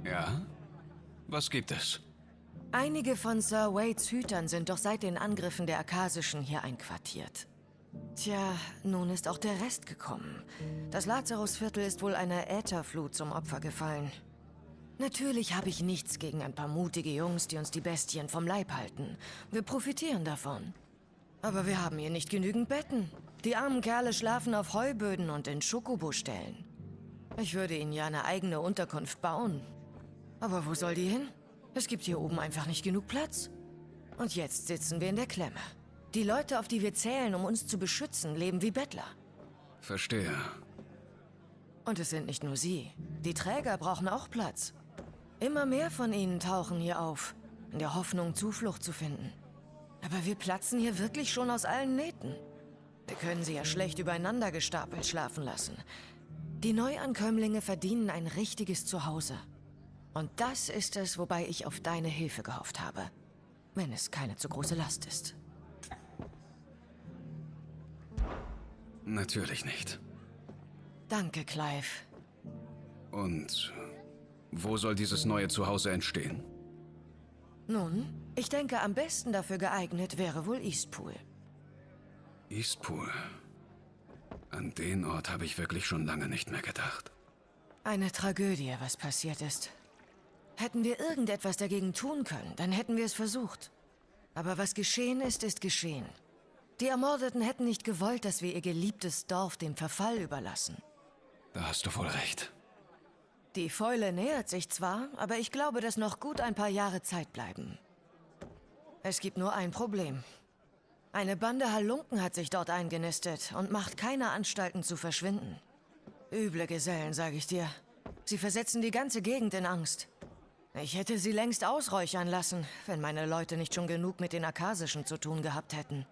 Ja? Was gibt es? Einige von Sir Wades Hütern sind doch seit den Angriffen der Akasischen hier einquartiert. Tja, nun ist auch der Rest gekommen. Das Lazarusviertel ist wohl einer Ätherflut zum Opfer gefallen. Natürlich habe ich nichts gegen ein paar mutige Jungs, die uns die Bestien vom Leib halten. Wir profitieren davon. Aber wir haben hier nicht genügend Betten. Die armen Kerle schlafen auf Heuböden und in Schokobo-Ställen. Ich würde ihnen ja eine eigene Unterkunft bauen. Aber wo soll die hin? Es gibt hier oben einfach nicht genug Platz. Und jetzt sitzen wir in der Klemme. Die Leute, auf die wir zählen, um uns zu beschützen, leben wie Bettler. Verstehe. Und es sind nicht nur sie. Die Träger brauchen auch Platz. Immer mehr von ihnen tauchen hier auf, in der Hoffnung, Zuflucht zu finden. Aber wir platzen hier wirklich schon aus allen Nähten. Wir können sie ja schlecht übereinander gestapelt schlafen lassen. Die Neuankömmlinge verdienen ein richtiges Zuhause. Und das ist es, wobei ich auf deine Hilfe gehofft habe. Wenn es keine zu große Last ist. Natürlich nicht. Danke, Clive. Und wo soll dieses neue Zuhause entstehen? Nun, ich denke, am besten dafür geeignet wäre wohl Eastpool. Eastpool. An den Ort habe ich wirklich schon lange nicht mehr gedacht. Eine Tragödie, was passiert ist. Hätten wir irgendetwas dagegen tun können, dann hätten wir es versucht. Aber was geschehen ist, ist geschehen. Die Ermordeten hätten nicht gewollt, dass wir ihr geliebtes Dorf dem Verfall überlassen. Da hast du wohl recht. Die Fäule nähert sich zwar, aber ich glaube, dass noch gut ein paar Jahre Zeit bleiben. Es gibt nur ein Problem. Eine Bande Halunken hat sich dort eingenistet und macht keine Anstalten zu verschwinden. Üble Gesellen, sage ich dir. Sie versetzen die ganze Gegend in Angst. Ich hätte sie längst ausräuchern lassen, wenn meine Leute nicht schon genug mit den Akasischen zu tun gehabt hätten.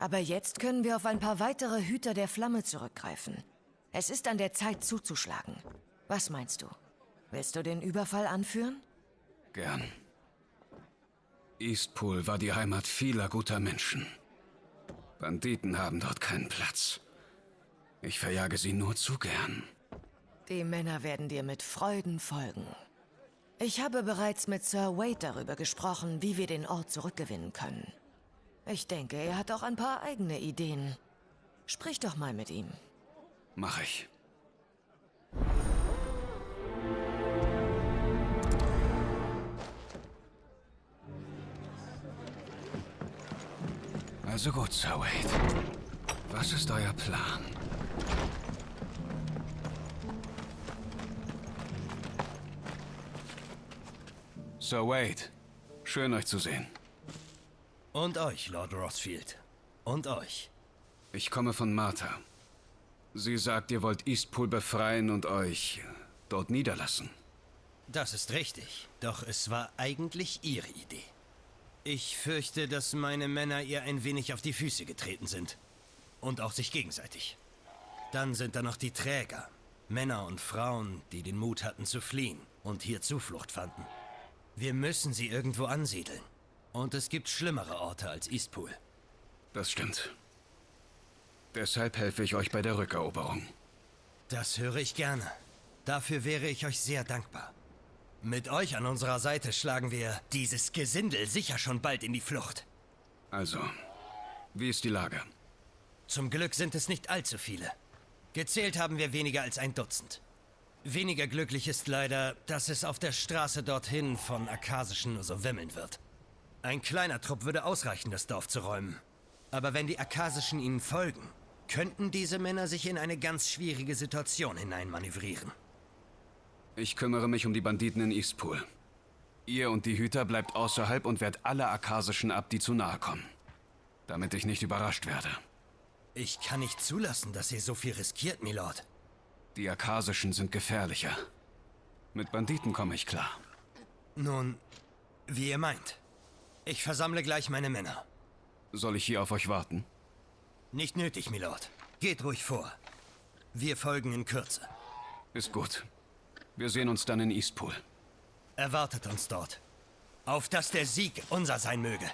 Aber jetzt können wir auf ein paar weitere Hüter der Flamme zurückgreifen. Es ist an der Zeit zuzuschlagen. Was meinst du? Willst du den Überfall anführen? Gern. Eastpool war die Heimat vieler guter Menschen. Banditen haben dort keinen Platz. Ich verjage sie nur zu gern. Die Männer werden dir mit Freuden folgen. Ich habe bereits mit Sir Wade darüber gesprochen, wie wir den Ort zurückgewinnen können. Ich denke, er hat auch ein paar eigene Ideen. Sprich doch mal mit ihm. Mach ich. Also gut, Sir Wade. Was ist euer Plan? Sir Wade, schön euch zu sehen. Und euch, Lord Rothfield. Und euch. Ich komme von Martha. Sie sagt, ihr wollt Eastpool befreien und euch dort niederlassen. Das ist richtig, doch es war eigentlich ihre Idee. Ich fürchte, dass meine Männer ihr ein wenig auf die Füße getreten sind. Und auch sich gegenseitig. Dann sind da noch die Träger. Männer und Frauen, die den Mut hatten zu fliehen und hier Zuflucht fanden. Wir müssen sie irgendwo ansiedeln. Und es gibt schlimmere Orte als Eastpool. Das stimmt. Deshalb helfe ich euch bei der Rückeroberung. Das höre ich gerne. Dafür wäre ich euch sehr dankbar. Mit euch an unserer Seite schlagen wir dieses Gesindel sicher schon bald in die Flucht. Also, wie ist die Lage? Zum Glück sind es nicht allzu viele. Gezählt haben wir weniger als ein Dutzend. Weniger glücklich ist leider, dass es auf der Straße dorthin von Akasischen nur so wimmeln wird. Ein kleiner Trupp würde ausreichen, das Dorf zu räumen. Aber wenn die Akasischen ihnen folgen, könnten diese Männer sich in eine ganz schwierige Situation hineinmanövrieren. Ich kümmere mich um die Banditen in Eastpool. Ihr und die Hüter bleibt außerhalb und wehrt alle Akasischen ab, die zu nahe kommen. Damit ich nicht überrascht werde. Ich kann nicht zulassen, dass ihr so viel riskiert, Milord. Die Akasischen sind gefährlicher. Mit Banditen komme ich klar. Nun, wie ihr meint. Ich versammle gleich meine Männer. Soll ich hier auf euch warten? Nicht nötig, Milord. Geht ruhig vor. Wir folgen in Kürze. Ist gut. Wir sehen uns dann in Eastpool. Erwartet uns dort. Auf dass der Sieg unser sein möge.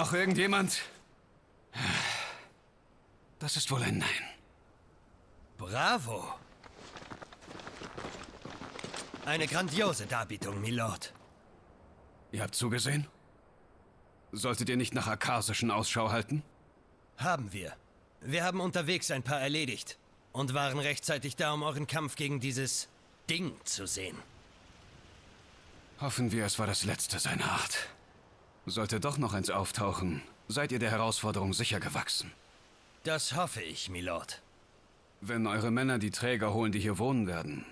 Noch irgendjemand? Das ist wohl ein Nein. Bravo! Eine grandiose Darbietung, Milord. Ihr habt zugesehen? Solltet ihr nicht nach Akarsischen Ausschau halten? Haben wir. Wir haben unterwegs ein paar erledigt und waren rechtzeitig da, um euren Kampf gegen dieses Ding zu sehen. Hoffen wir, es war das letzte seiner Art. Sollte doch noch eins auftauchen, seid ihr der Herausforderung sicher gewachsen. Das hoffe ich, Milord. Wenn eure Männer die Träger holen, die hier wohnen werden,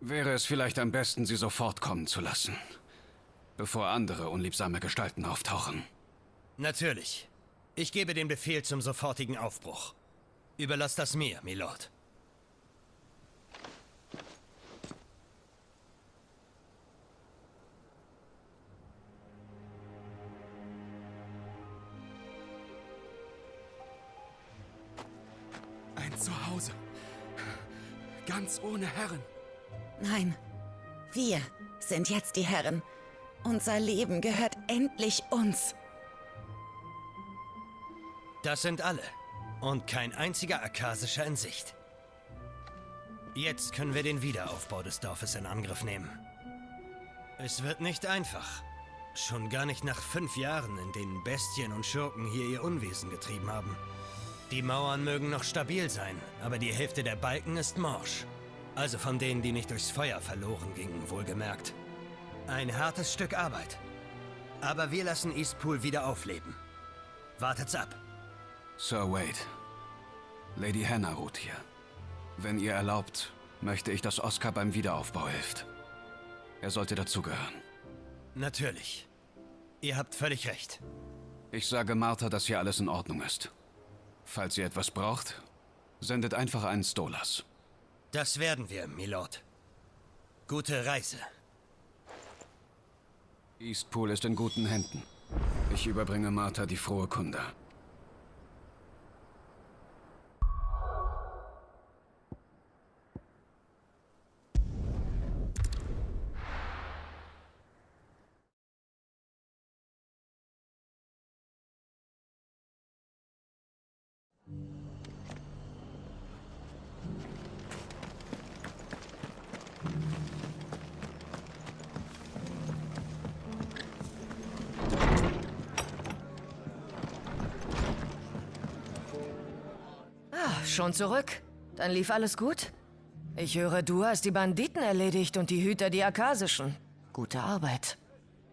wäre es vielleicht am besten, sie sofort kommen zu lassen, bevor andere unliebsame Gestalten auftauchen. Natürlich. Ich gebe den Befehl zum sofortigen Aufbruch. Überlasst das mir, Milord. Ein Zuhause. Ganz ohne Herren. Nein, wir sind jetzt die Herren. Unser Leben gehört endlich uns. Das sind alle. Und kein einziger Akasischer in Sicht. Jetzt können wir den Wiederaufbau des Dorfes in Angriff nehmen. Es wird nicht einfach. Schon gar nicht nach fünf Jahren, in denen Bestien und Schurken hier ihr Unwesen getrieben haben. Die Mauern mögen noch stabil sein, aber die Hälfte der Balken ist morsch. Also von denen, die nicht durchs Feuer verloren gingen, wohlgemerkt. Ein hartes Stück Arbeit. Aber wir lassen Eastpool wieder aufleben. Wartet's ab. Sir Wade, Lady Hannah ruht hier. Wenn ihr erlaubt, möchte ich, dass Oscar beim Wiederaufbau hilft. Er sollte dazugehören. Natürlich. Ihr habt völlig recht. Ich sage Martha, dass hier alles in Ordnung ist. Falls ihr etwas braucht, sendet einfach einen Stolas. Das werden wir, Milord. Gute Reise. Eastpool ist in guten Händen. Ich überbringe Martha die frohe Kunde. Schon zurück? Dann lief alles gut? Ich höre, du hast die Banditen erledigt und die Hüter die Akasischen. Gute Arbeit.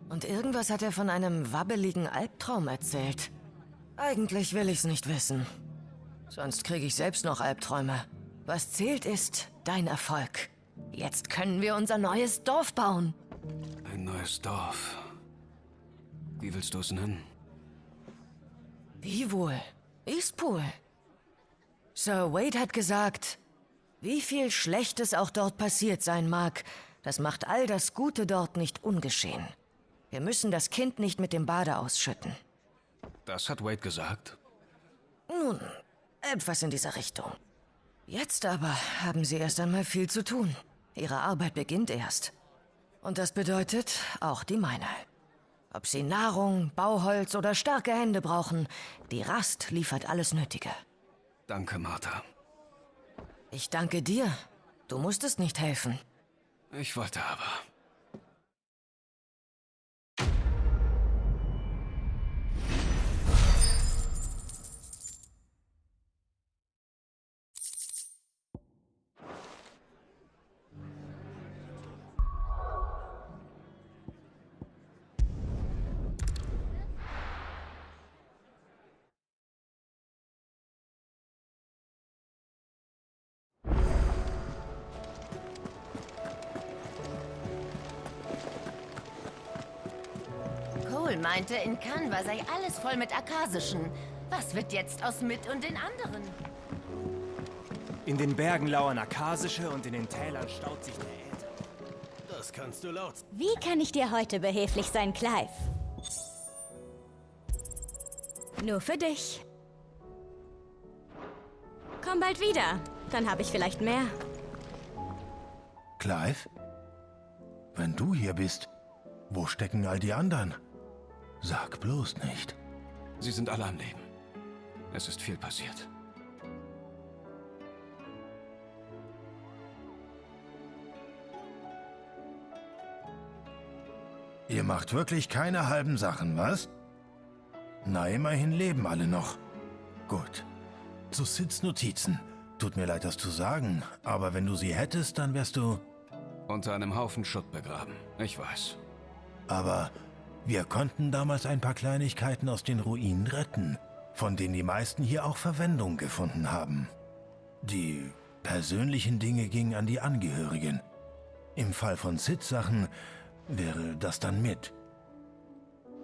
Und irgendwas hat er von einem wabbeligen Albtraum erzählt. Eigentlich will ich's nicht wissen. Sonst kriege ich selbst noch Albträume. Was zählt ist dein Erfolg. Jetzt können wir unser neues Dorf bauen. Ein neues Dorf. Wie willst du es nennen? Wie wohl? Eastpool. Sir Wade hat gesagt, wie viel Schlechtes auch dort passiert sein mag, das macht all das Gute dort nicht ungeschehen. Wir müssen das Kind nicht mit dem Bade ausschütten. Das hat Wade gesagt. Nun, etwas in dieser Richtung. Jetzt aber haben Sie erst einmal viel zu tun. Ihre Arbeit beginnt erst. Und das bedeutet auch die meine. Ob Sie Nahrung, Bauholz oder starke Hände brauchen, die Rast liefert alles Nötige. Danke, Martha. Ich danke dir. Du musstest nicht helfen. Ich wollte aber. Meinte, in Canva sei alles voll mit Akasischen. Was wird jetzt aus Mit und den anderen? In den Bergen lauern Akasische und in den Tälern staut sich der Äther. Das kannst du laut. Wie kann ich dir heute behilflich sein, Clive? Nur für dich. Komm bald wieder. Dann habe ich vielleicht mehr. Clive? Wenn du hier bist, wo stecken all die anderen? Sag bloß nicht. Sie sind alle am Leben. Es ist viel passiert. Ihr macht wirklich keine halben Sachen, was? Na, immerhin leben alle noch. Gut. Zu Sids Notizen. Tut mir leid, das zu sagen, aber wenn du sie hättest, dann wärst du... Unter einem Haufen Schutt begraben. Ich weiß. Aber wir konnten damals ein paar Kleinigkeiten aus den Ruinen retten, von denen die meisten hier auch Verwendung gefunden haben. Die persönlichen Dinge gingen an die Angehörigen. Im Fall von Sids Sachen wäre das dann mit.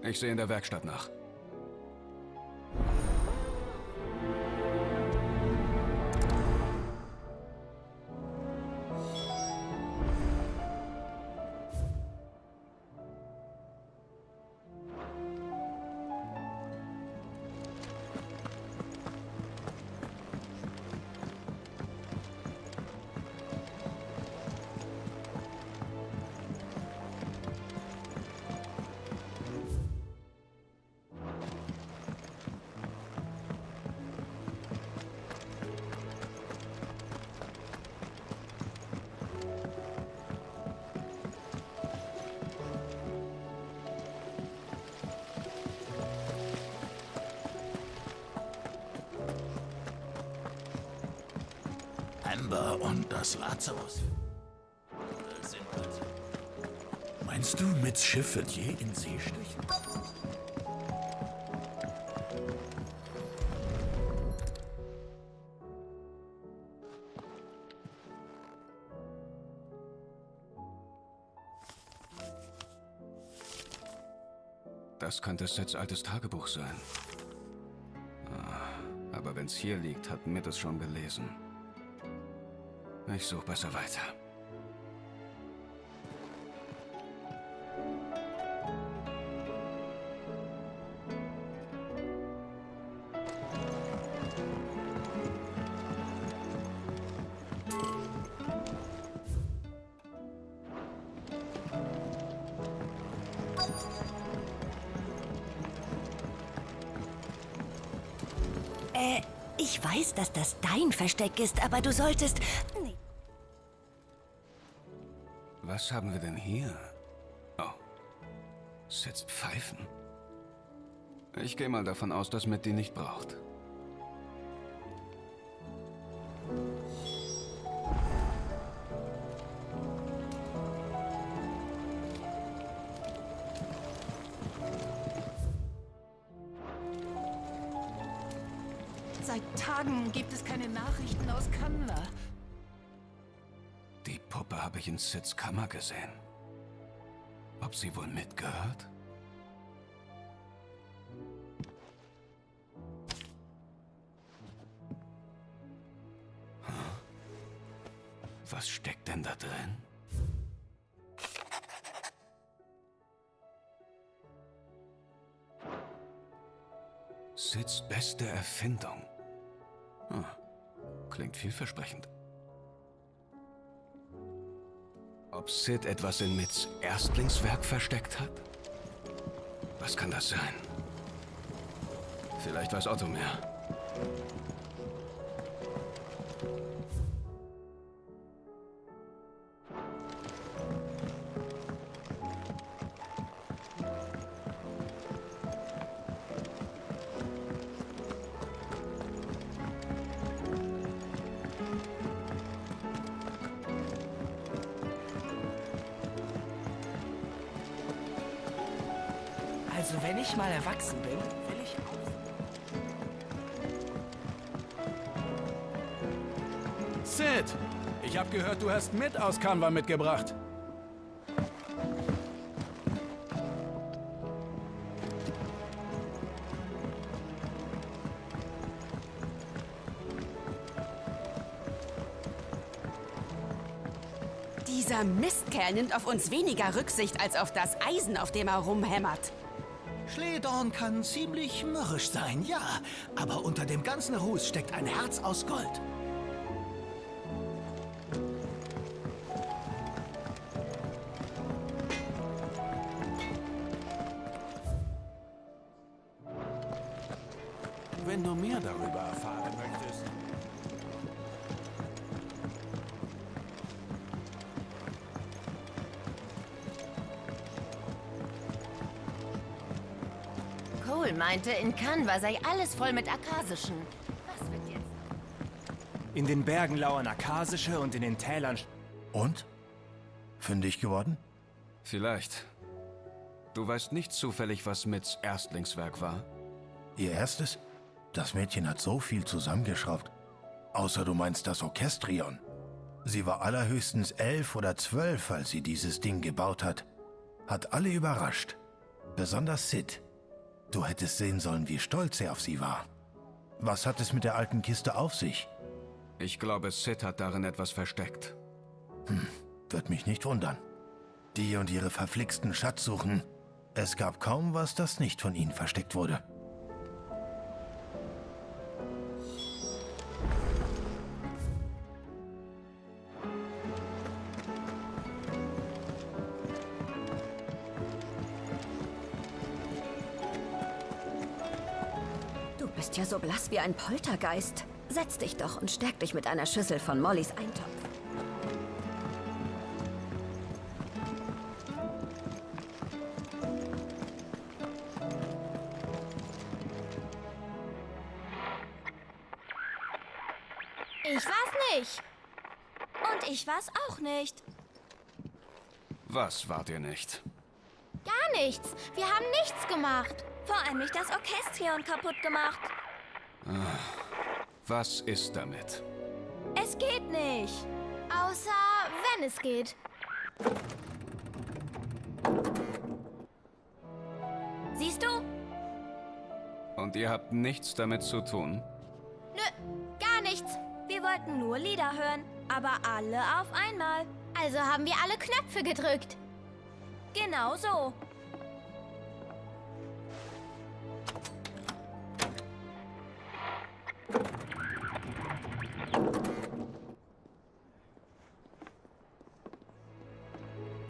Ich sehe in der Werkstatt nach. Das Sets altes Tagebuch sein. Ah, Aber wenn's hier liegt, hat Mitt es schon gelesen. Ich suche besser weiter. Äh, ich weiß, dass das dein Versteck ist, aber du solltest... Nee. Was haben wir denn hier? Oh. Sets Pfeifen. Ich gehe mal davon aus, dass Matt die nicht braucht. Ich in Sids Kammer gesehen. Ob sie wohl mitgehört? Hm? Was steckt denn da drin? Sids beste Erfindung. Hm. Klingt vielversprechend. Ob Sid etwas in Mids Erstlingswerk versteckt hat? Was kann das sein? Vielleicht weiß Otto mehr. Aus Canva mitgebracht. Dieser Mistkerl nimmt auf uns weniger Rücksicht als auf das Eisen, auf dem er rumhämmert. Schledorn kann ziemlich mürrisch sein, ja. Aber unter dem ganzen Ruß steckt ein Herz aus Gold. Meinte, in Canva sei alles voll mit Akasischen. Was wird jetzt? In den Bergen lauern Akasische und in den Tälern... Und? Fündig geworden? Vielleicht. Du weißt nicht zufällig, was Mids Erstlingswerk war? Ihr erstes? Das Mädchen hat so viel zusammengeschraubt. Außer du meinst das Orchestrion. Sie war allerhöchstens elf oder zwölf, als sie dieses Ding gebaut hat. Hat alle überrascht. Besonders Sid. Du hättest sehen sollen, wie stolz er auf sie war. Was hat es mit der alten Kiste auf sich? Ich glaube, Sid hat darin etwas versteckt. Hm, wird mich nicht wundern. Die und ihre verflixten Schatzsuchen. Es gab kaum was, das nicht von ihnen versteckt wurde. Bist ja so blass wie ein Poltergeist. Setz dich doch und stärk dich mit einer Schüssel von Mollys Eintopf. Ich war's nicht. Und ich war's auch nicht. Was wart ihr nicht? Gar nichts. Wir haben nichts gemacht. Vor allem nicht das Orchestrion kaputt gemacht. Was ist damit? Es geht nicht. Außer wenn es geht. Siehst du? Und ihr habt nichts damit zu tun? Nö, gar nichts. Wir wollten nur Lieder hören, aber alle auf einmal. Also haben wir alle Knöpfe gedrückt. Genau so.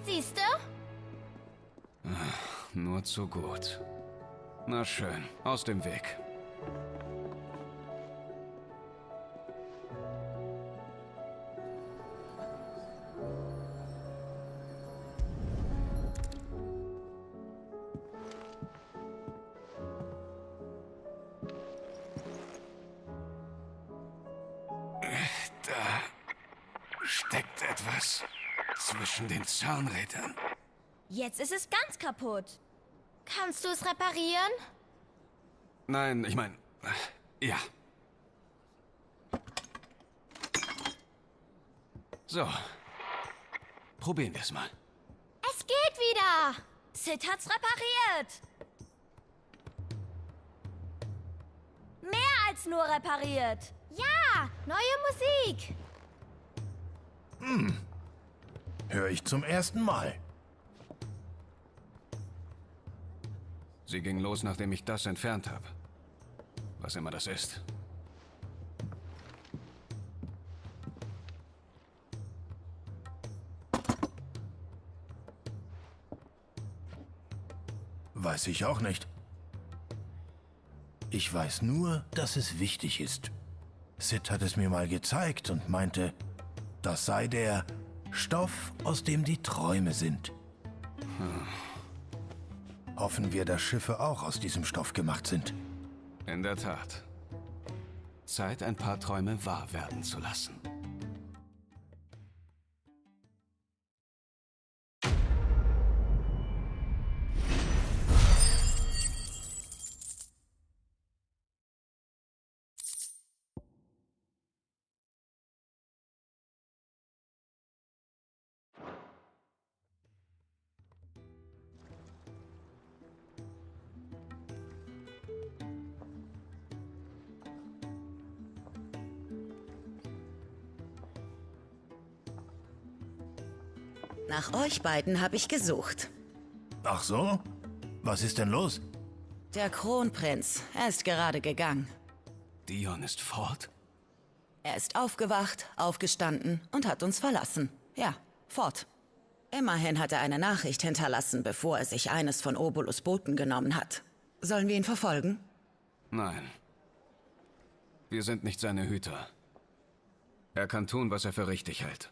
Siehst du? Nur zu gut. Na schön, aus dem Weg. Zahnrädern. Jetzt ist es ganz kaputt. Kannst du es reparieren? Nein, ich meine, ja. So. Probieren wir es mal. Es geht wieder. Sid hat's repariert. Mehr als nur repariert. Ja, neue Musik. Hm. Höre ich zum ersten Mal. Sie ging los, nachdem ich das entfernt habe. Was immer das ist. Weiß ich auch nicht. Ich weiß nur, dass es wichtig ist. Sid hat es mir mal gezeigt und meinte, das sei der Stoff, aus dem die Träume sind. Hm. Hoffen wir, dass Schiffe auch aus diesem Stoff gemacht sind. In der Tat. Zeit, ein paar Träume wahr werden zu lassen. Nach euch beiden habe ich gesucht. Ach so? Was ist denn los? Der Kronprinz, er ist gerade gegangen. Dion ist fort? Er ist aufgewacht, aufgestanden und hat uns verlassen. Ja, fort. Immerhin hat er eine Nachricht hinterlassen, bevor er sich eines von Obolus Booten genommen hat. Sollen wir ihn verfolgen? Nein. Wir sind nicht seine Hüter. Er kann tun, was er für richtig hält.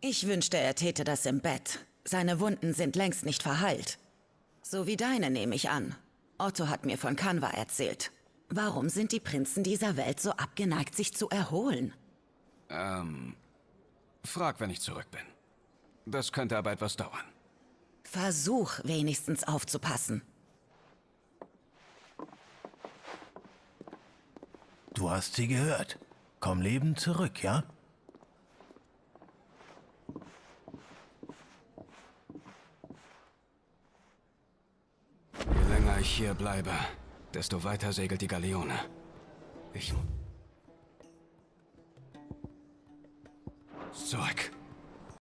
Ich wünschte, er täte das im Bett. Seine Wunden sind längst nicht verheilt. So wie deine, nehme ich an. Otto hat mir von Kanwa erzählt. Warum sind die Prinzen dieser Welt so abgeneigt, sich zu erholen? Ähm, frag, wenn ich zurück bin. Das könnte aber etwas dauern. Versuch wenigstens aufzupassen. Du hast sie gehört. Komm lebend zurück, ja? Je länger ich hier bleibe, desto weiter segelt die Galeone. Ich... Zurück.